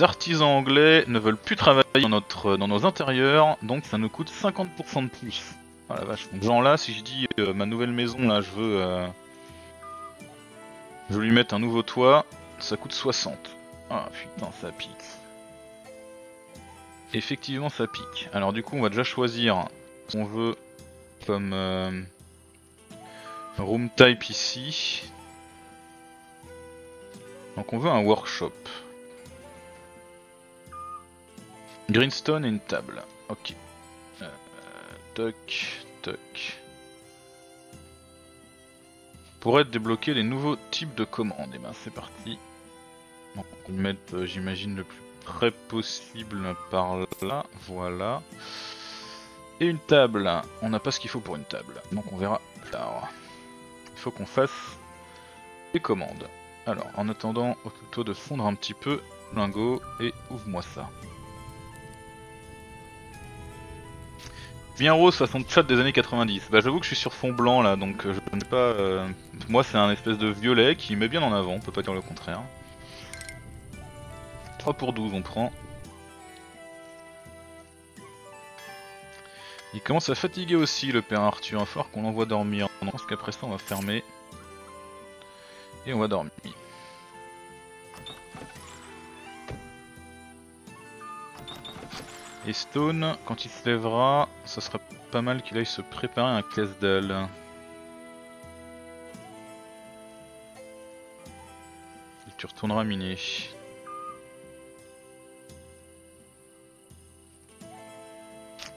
artisans anglais ne veulent plus travailler dans, notre, dans nos intérieurs, donc ça nous coûte 50% de plus. Ah la vache, genre là, si je dis euh, ma nouvelle maison, là, je veux... Euh, je lui mettre un nouveau toit, ça coûte 60. Ah putain, ça pique. Effectivement, ça pique. Alors du coup, on va déjà choisir ce qu'on veut comme room type ici. Donc on veut un workshop. Greenstone et une table. Ok. Toc, toc. Pour débloquer les nouveaux types de commandes. Et eh ben c'est parti. On va mettre, euh, j'imagine, le plus très possible par là, voilà. Et une table, on n'a pas ce qu'il faut pour une table, donc on verra plus. Il faut qu'on fasse des commandes. Alors, en attendant, occupe-toi de fondre un petit peu, lingot, et ouvre-moi ça. Bien rose façon chat des années 90. Bah j'avoue que je suis sur fond blanc là, donc euh, je ne pas... euh, Moi c'est un espèce de violet qui met bien en avant, on peut pas dire le contraire. 3 pour 12 on prend. Il commence à fatiguer aussi le père Arthur, il va falloir qu'on l'envoie dormir. Je pense qu'après ça on va fermer. Et on va dormir. Et Stone, quand il se lèvera, ça serait pas mal qu'il aille se préparer un casse-dalle. Et tu retourneras miner.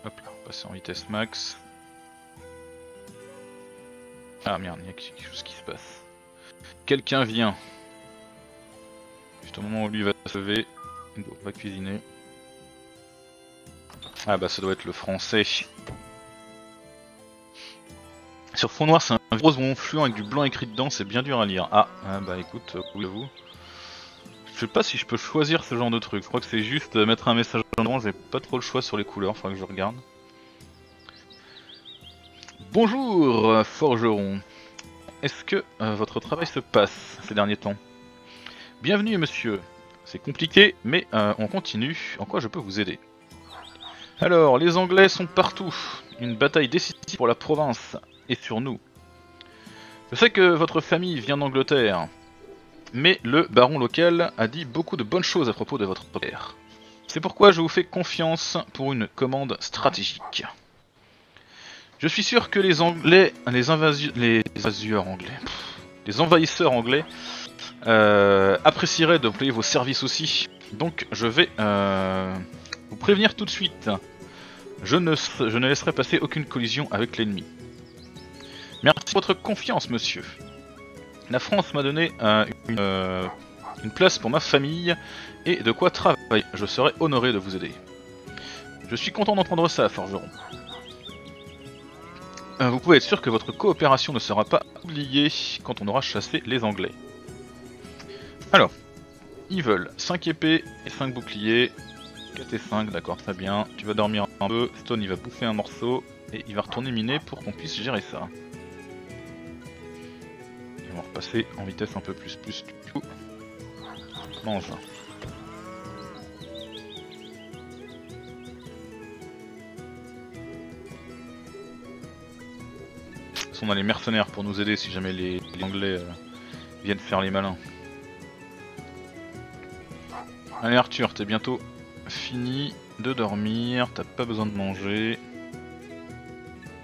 Hop là, on passe en vitesse max. Ah merde, il y a quelque chose qui se passe. Quelqu'un vient. Juste au moment où lui va se lever, il va cuisiner. Ah bah ça doit être le français. Sur fond noir, c'est un rose fluent avec du blanc écrit dedans, c'est bien dur à lire. Ah, ah bah écoute, euh, vous. Je sais pas si je peux choisir ce genre de truc. Je crois que c'est juste mettre un message en grand, j'ai pas trop le choix sur les couleurs, faudra que je regarde. Bonjour, forgeron. Est-ce que euh, votre travail se passe ces derniers temps? Bienvenue, monsieur. C'est compliqué, mais euh, on continue. En quoi je peux vous aider? Alors, les Anglais sont partout. Une bataille décisive pour la province et sur nous. Je sais que votre famille vient d'Angleterre, mais le baron local a dit beaucoup de bonnes choses à propos de votre père. C'est pourquoi je vous fais confiance pour une commande stratégique. Je suis sûr que les Anglais, les invasi- les anglais, les envahisseurs anglais euh, apprécieraient d'employer vos services aussi. Donc je vais euh, vous prévenir tout de suite. Je ne, je ne laisserai passer aucune collision avec l'ennemi. Merci pour votre confiance, monsieur. La France m'a donné euh, une, euh, une place pour ma famille et de quoi travailler. Je serai honoré de vous aider. Je suis content d'entendre ça, forgeron. Euh, vous pouvez être sûr que votre coopération ne sera pas oubliée quand on aura chassé les Anglais. Alors, ils veulent 5 épées et 5 boucliers. 4 et 5, d'accord, très bien. Tu vas dormir un peu. Stone, il va bouffer un morceau. Et il va retourner miner pour qu'on puisse gérer ça. Et on va repasser en vitesse un peu plus plus du coup. Mange. On a les mercenaires pour nous aider si jamais les, les Anglais euh, viennent faire les malins. Allez Arthur, t'es bientôt fini de dormir, t'as pas besoin de manger.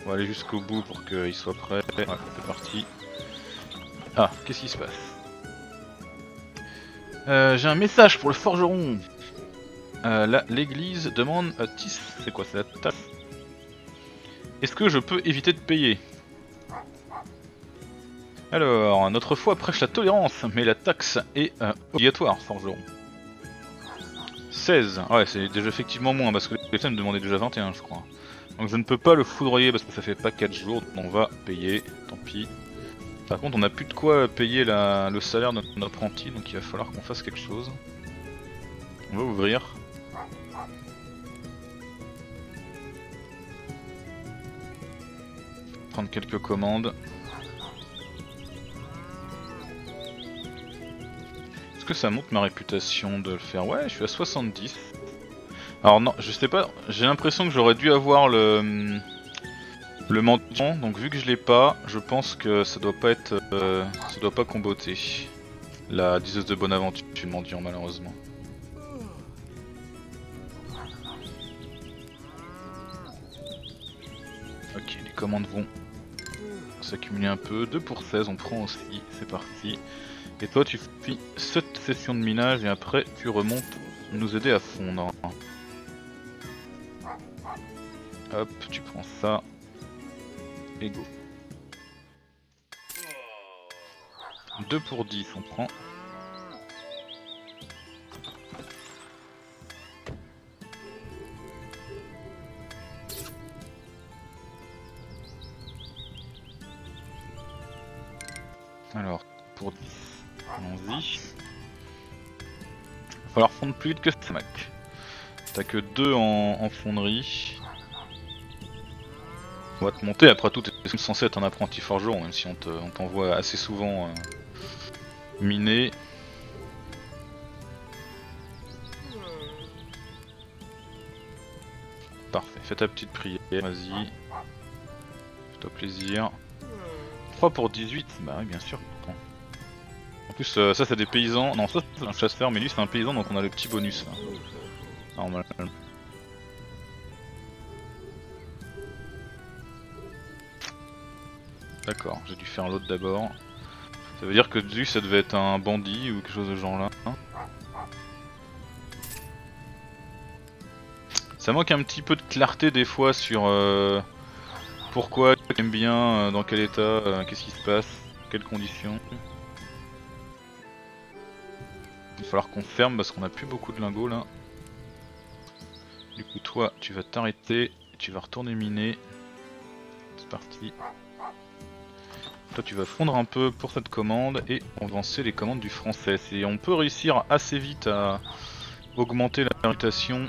On va aller jusqu'au bout pour qu'il soit prêt. Ouais, c'est parti. Ah, qu'est-ce qui se passe? Euh, J'ai un message pour le forgeron. Euh, l'église demande à Tis. C'est quoi, c'est la Est-ce que je peux éviter de payer? Alors, notre foi prêche la tolérance, mais la taxe est euh, obligatoire, forgeron. 16, ouais c'est déjà effectivement moins parce que les me demandait déjà 21 je crois. Donc je ne peux pas le foudroyer parce que ça fait pas 4 jours, donc on va payer, tant pis. Par contre on a plus de quoi payer le salaire de notre apprenti, donc il va falloir qu'on fasse quelque chose. On va ouvrir. Prendre quelques commandes. Que ça monte ma réputation de le faire Ouais, je suis à 70. Alors non, je sais pas, j'ai l'impression que j'aurais dû avoir le le menton, donc vu que je l'ai pas, je pense que ça doit pas être euh, ça doit pas comboter. La diseuse de bonne aventure, le mendiant malheureusement. Ok, les commandes vont s'accumuler un peu. 2 pour 16, on prend aussi, c'est parti. Et toi, tu finis cette session de minage et après, tu remontes nous aider à fondre. Hop, tu prends ça. Et go. 2 pour 10, on prend. Alors, pour 10 allons-y. Va falloir fondre plus vite que mec. T'as que 2 en, fonderie. On va te monter, après tout, t'es censé être un apprenti forgeron, même si on te- t'envoie assez souvent euh, miner. Parfait, fais ta petite prière, vas-y. Fais-toi plaisir. 3 pour 18, bah oui, bien sûr. En plus, euh, ça c'est des paysans. Non, ça c'est un chasseur, mais lui c'est un paysan donc on a le petit bonus là. Normal. D'accord, j'ai dû faire l'autre d'abord. Ça veut dire que Zeus ça devait être un bandit ou quelque chose de genre là. hein. Ça manque un petit peu de clarté des fois sur euh, pourquoi, aime bien, euh, dans quel état, euh, qu'est-ce qui se passe, quelles conditions. Falloir qu'on ferme parce qu'on a plus beaucoup de lingots là. Du coup toi tu vas t'arrêter, tu vas retourner miner. C'est parti. Toi tu vas fondre un peu pour cette commande et on va lancer les commandes du français. Et on peut réussir assez vite à augmenter la réputation.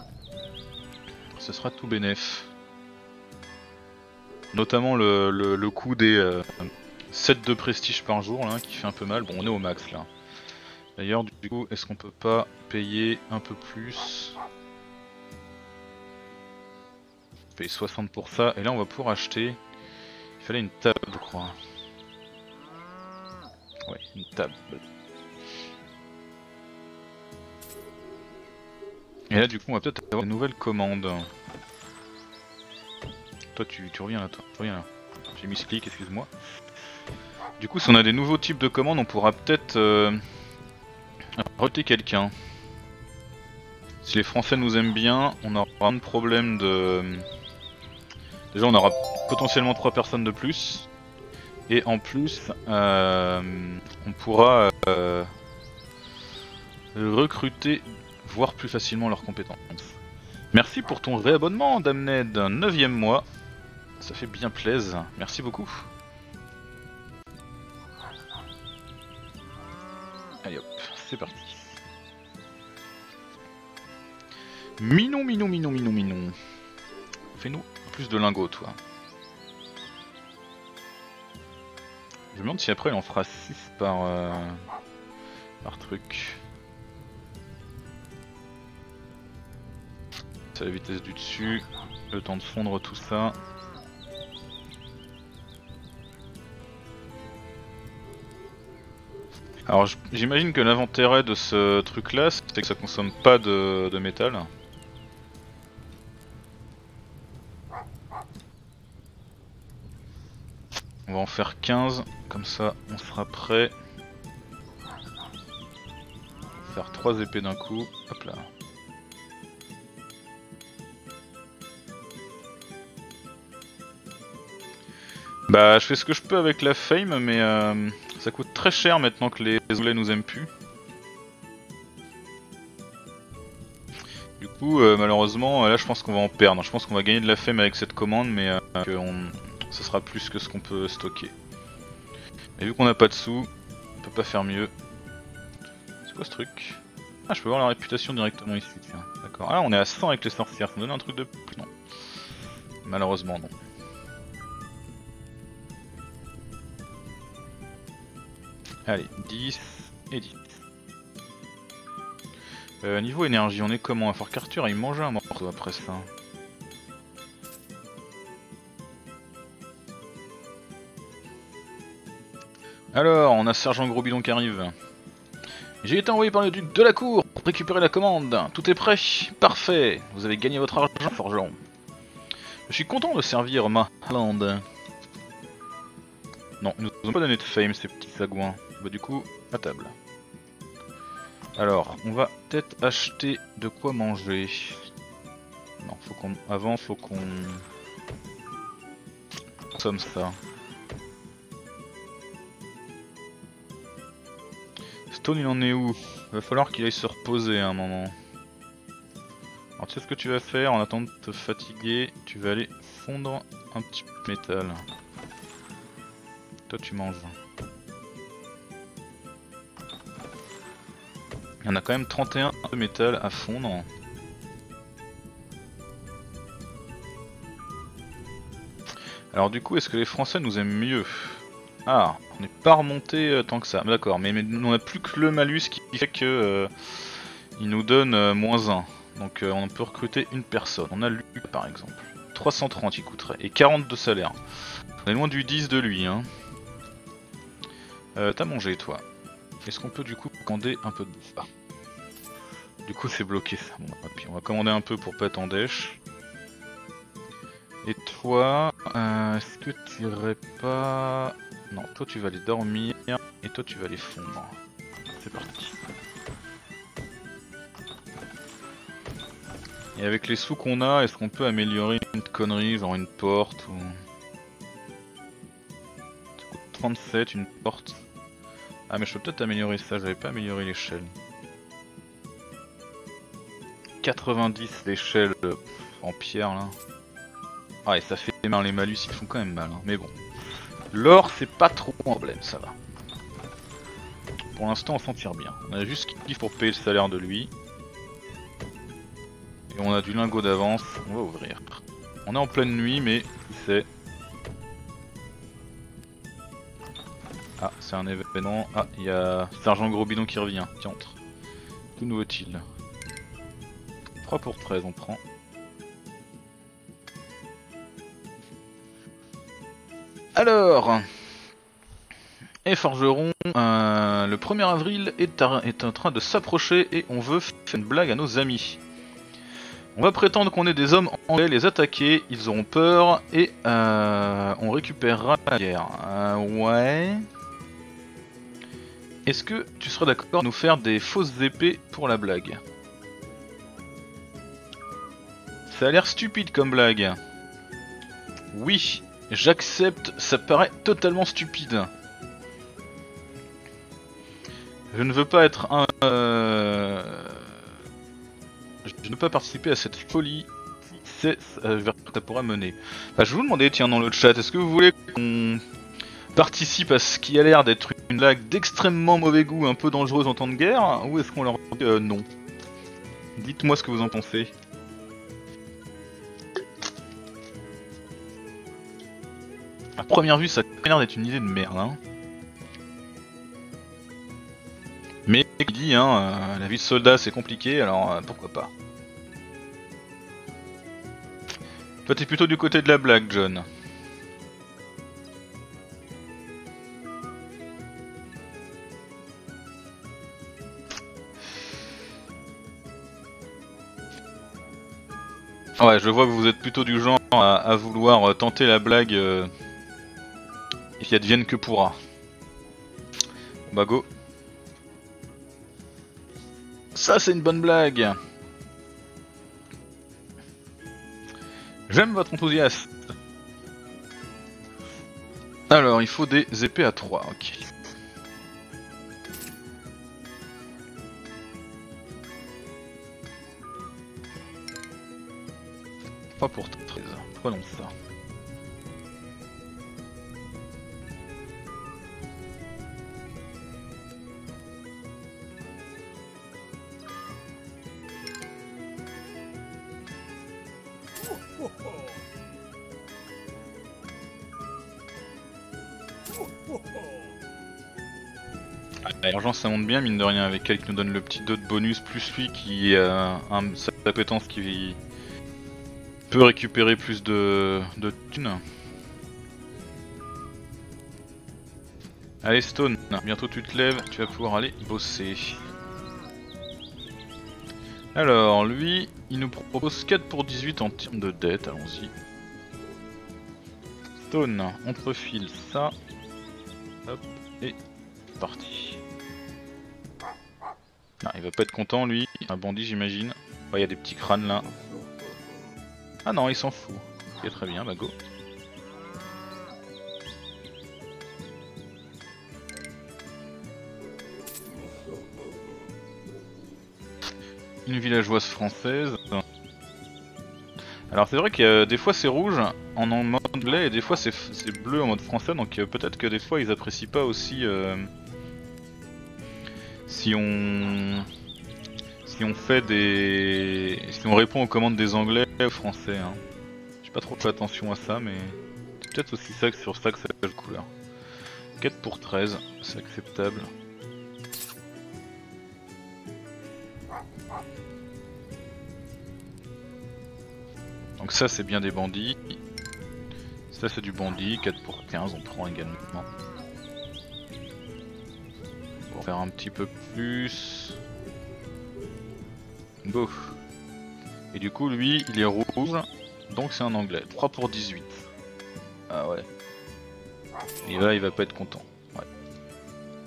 Ce sera tout bénef. Notamment le, coût des euh, 7 de prestige par jour là, qui fait un peu mal. Bon on est au max là. D'ailleurs du coup est-ce qu'on peut pas payer un peu plus Payer 60 pour ça et là on va pouvoir acheter. Il fallait une table je crois. Ouais, une table. Et là du coup on va peut-être avoir une nouvelle commande. Toi tu, tu reviens là, toi, tu reviens là. J'ai mis ce clic, excuse-moi. Du coup si on a des nouveaux types de commandes on pourra peut-être euh, recruter quelqu'un. Si les Français nous aiment bien, on aura un problème de... Déjà on aura potentiellement 3 personnes de plus. Et en plus, euh, on pourra euh, recruter, voire plus facilement leurs compétences. Merci pour ton réabonnement, Damned, 9ème mois. Ça fait bien plaisir. Merci beaucoup. C'est parti. Minon, minon, minon, minon, minon. Fais-nous plus de lingots, toi. Je me demande si après il en fera 6 par, euh, par truc. C'est la vitesse du dessus, le temps de fondre tout ça. Alors j'imagine que l'intérêt de ce truc là c'est que ça consomme pas de, de métal. On va en faire 15, comme ça on sera prêt. Faire 3 épées d'un coup, hop là. Bah je fais ce que je peux avec la fame mais euh, ça coûte très cher maintenant que les Anglais nous aiment plus. Du coup euh, malheureusement là je pense qu'on va en perdre. Je pense qu'on va gagner de la fame avec cette commande mais euh, sera plus que ce qu'on peut stocker. Mais vu qu'on n'a pas de sous, on peut pas faire mieux. C'est quoi ce truc? Ah, je peux voir la réputation directement ici, tiens. D'accord. Ah, on est à 100 avec les sorcières, ça me donne un truc de. Non. Malheureusement, non. Allez, 10 et 10. Euh, niveau énergie, on est comment? À Fort qu'Arthur il mange un morceau après ça. Alors, on a Sergent Gros Bidon qui arrive. J'ai été envoyé par le duc de la cour pour récupérer la commande. Tout est prêt Parfait Vous avez gagné votre argent, forgeron. Je suis content de servir ma lande. Non, ils nous ont pas donné de fame ces petits sagouins. Bah du coup, à table. Alors, on va peut-être acheter de quoi manger. Non, faut qu'on... Avant, faut qu'on... consomme ça. Stone il en est où? Va falloir qu'il aille se reposer à un moment. Alors tu sais ce que tu vas faire en attendant de te fatiguer, tu vas aller fondre un petit métal. Toi tu manges. Il y en a quand même 31 de métal à fondre. Alors du coup, est-ce que les Français nous aiment mieux? Ah, on n'est pas remonté euh, tant que ça. D'accord, mais, on n'a plus que le malus qui fait que euh, il nous donne euh, moins 1. Donc on peut recruter une personne. On a lui par exemple. 330 il coûterait. Et 40 de salaire. On est loin du 10 de lui. Hein. T'as mangé toi. Est-ce qu'on peut du coup commander un peu de... Ah. Du coup c'est bloqué ça. Bon, puis on va commander un peu pour pas en dèche. Et toi, euh, est-ce que tu irais pas... Non, toi tu vas aller dormir et toi tu vas aller fondre. C'est parti. Et avec les sous qu'on a, est-ce qu'on peut améliorer une connerie, genre une porte ou... 37, une porte. Ah mais je peux peut-être améliorer ça, j'avais pas amélioré l'échelle. 90 l'échelle en pierre là. Ah et ça fait mal, les malus ils font quand même mal, hein. mais bon. L'or c'est pas trop un problème, ça va. Pour l'instant on s'en tire bien. On a juste ce qu'il pour payer le salaire de lui. Et on a du lingot d'avance, on va ouvrir. On est en pleine nuit mais c'est... Ah c'est un événement, ah il y a Sergent Gros Bidon qui revient, qui entre. Que nous vaut-il 3 pour 13 on prend. Alors, et Forgeron, euh, le 1er avril est, en train de s'approcher et on veut faire une blague à nos amis. On va prétendre qu'on est des hommes anglais, les attaquer, ils auront peur et euh, on récupérera la guerre. Euh, ouais. Est-ce que tu serais d'accord à nous faire des fausses épées pour la blague? Ça a l'air stupide comme blague. Oui, J'accepte, ça paraît totalement stupide. Je ne veux pas être un... Euh, je ne veux pas participer à cette folie c'est euh, vers ça pourrait mener. Bah, je vous demander, tiens, dans le chat, est-ce que vous voulez qu'on participe à ce qui a l'air d'être une blague d'extrêmement mauvais goût, un peu dangereuse en temps de guerre, ou est-ce qu'on leur dit euh, non? Dites-moi ce que vous en pensez. À première vue, ça a l'air d'être une idée de merde. Hein. Mais dit, hein, euh, la vie de soldat c'est compliqué, alors euh, pourquoi pas. Toi t'es plutôt du côté de la blague, John. Ouais, je vois que vous êtes plutôt du genre à, vouloir euh, tenter la blague et qu'il advienne que pourra. Bah go. Ça c'est une bonne blague. J'aime votre enthousiasme. Alors, il faut des épées à 3, ok. Pas pour 13, prenons ça. L'argent ça monte bien mine de rien avec elle qui nous donne le petit dot bonus plus lui qui a un, sa appétence qui peut récupérer plus de, de thunes. Allez Stone, bientôt tu te lèves, tu vas pouvoir aller bosser. Alors lui, il nous propose 4 pour 18 en termes de dette, allons-y. Stone, on profile ça. Hop, et parti. Ah, il va pas être content lui, un bandit j'imagine. Il y a des petits crânes là. Ah non, il s'en fout. Ok, très bien, bah go. Une villageoise française. Alors c'est vrai que des fois c'est rouge en mode anglais et des fois c'est bleu en mode français donc euh, peut-être que des fois ils apprécient pas aussi euh, si on si on fait des. Si on répond aux commandes des anglais ou français. Hein. J'ai pas trop fait attention à ça, mais c'est peut-être aussi ça que sur ça que ça le couleur. 4 pour 13, c'est acceptable. Donc ça c'est bien des bandits. Ça c'est du bandit, 4 pour 15 on prend également. Va faire un petit peu plus. Go. Et du coup lui il est rouge, donc c'est un anglais. 3 pour 18. Ah ouais. Et là il va pas être content.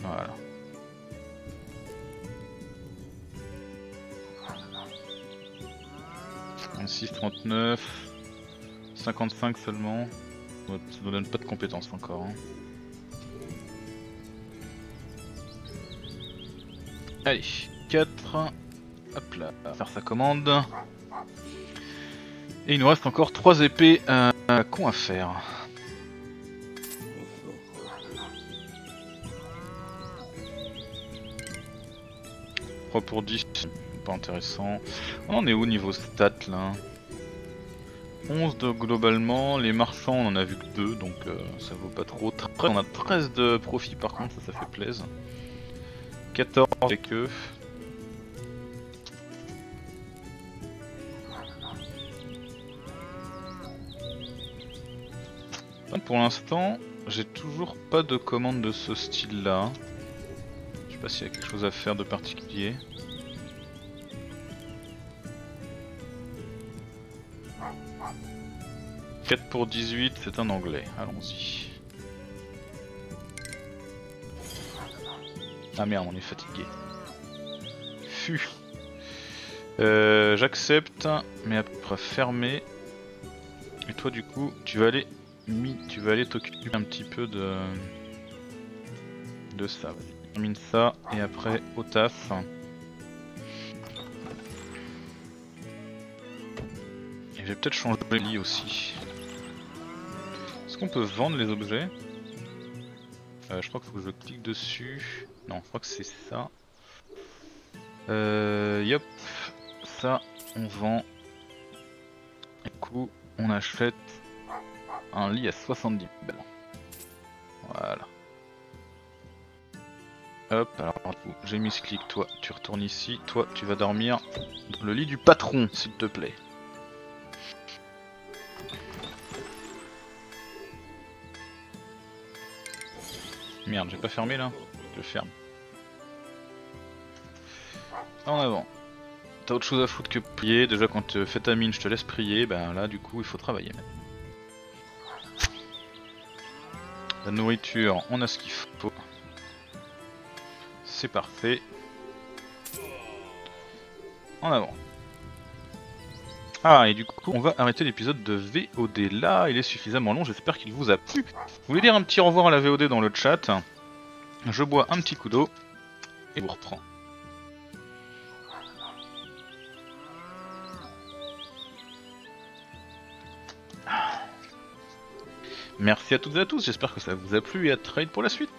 Voilà. « 6, 39, 55 seulement. Ça nous donne pas de compétences encore. Hein. Allez, 4. Hop là, faire sa commande. Et il nous reste encore 3 épées euh, qu'on à faire. 3 pour 10, pas intéressant. On en est où niveau stats là 11 de globalement, les marchands on en a vu que 2 donc euh, ça vaut pas trop. on a 13 de profit par contre, ça, ça fait plaisir. 14 avec eux. Pour l'instant, j'ai toujours pas de commande de ce style là. Je sais pas s'il y a quelque chose à faire de particulier. 4 pour 18, c'est un anglais. Allons-y. Ah merde, on est fatigué. Fu. Euh, J'accepte, mais après fermer. Et toi du coup, tu vas aller, tu vas aller t'occuper un petit peu de de ça. Termine ça et après au taf. Et je vais peut-être changer de lit aussi. Est-ce qu'on peut vendre les objets? Euh, Je crois qu'il faut que je clique dessus. Non, je crois que c'est ça. Euh, yop, ça on vend. Du coup, on achète un lit à 70 balles. Voilà. Hop, alors j'ai mis ce clic, toi tu retournes ici, toi tu vas dormir dans le lit du patron s'il te plaît. Merde, j'ai pas fermé là Je ferme. En avant. T'as autre chose à foutre que prier. Déjà, quand tu fais ta mine, je te laisse prier. Ben là, du coup, il faut travailler. La nourriture, on a ce qu'il faut. C'est parfait. En avant. Ah, et du coup, on va arrêter l'épisode de VOD là. Il est suffisamment long, j'espère qu'il vous a plu. Vous voulez dire un petit au revoir à la VOD dans le chat? Je bois un petit coup d'eau et vous reprends. Merci à toutes et à tous, j'espère que ça vous a plu et à trade pour la suite.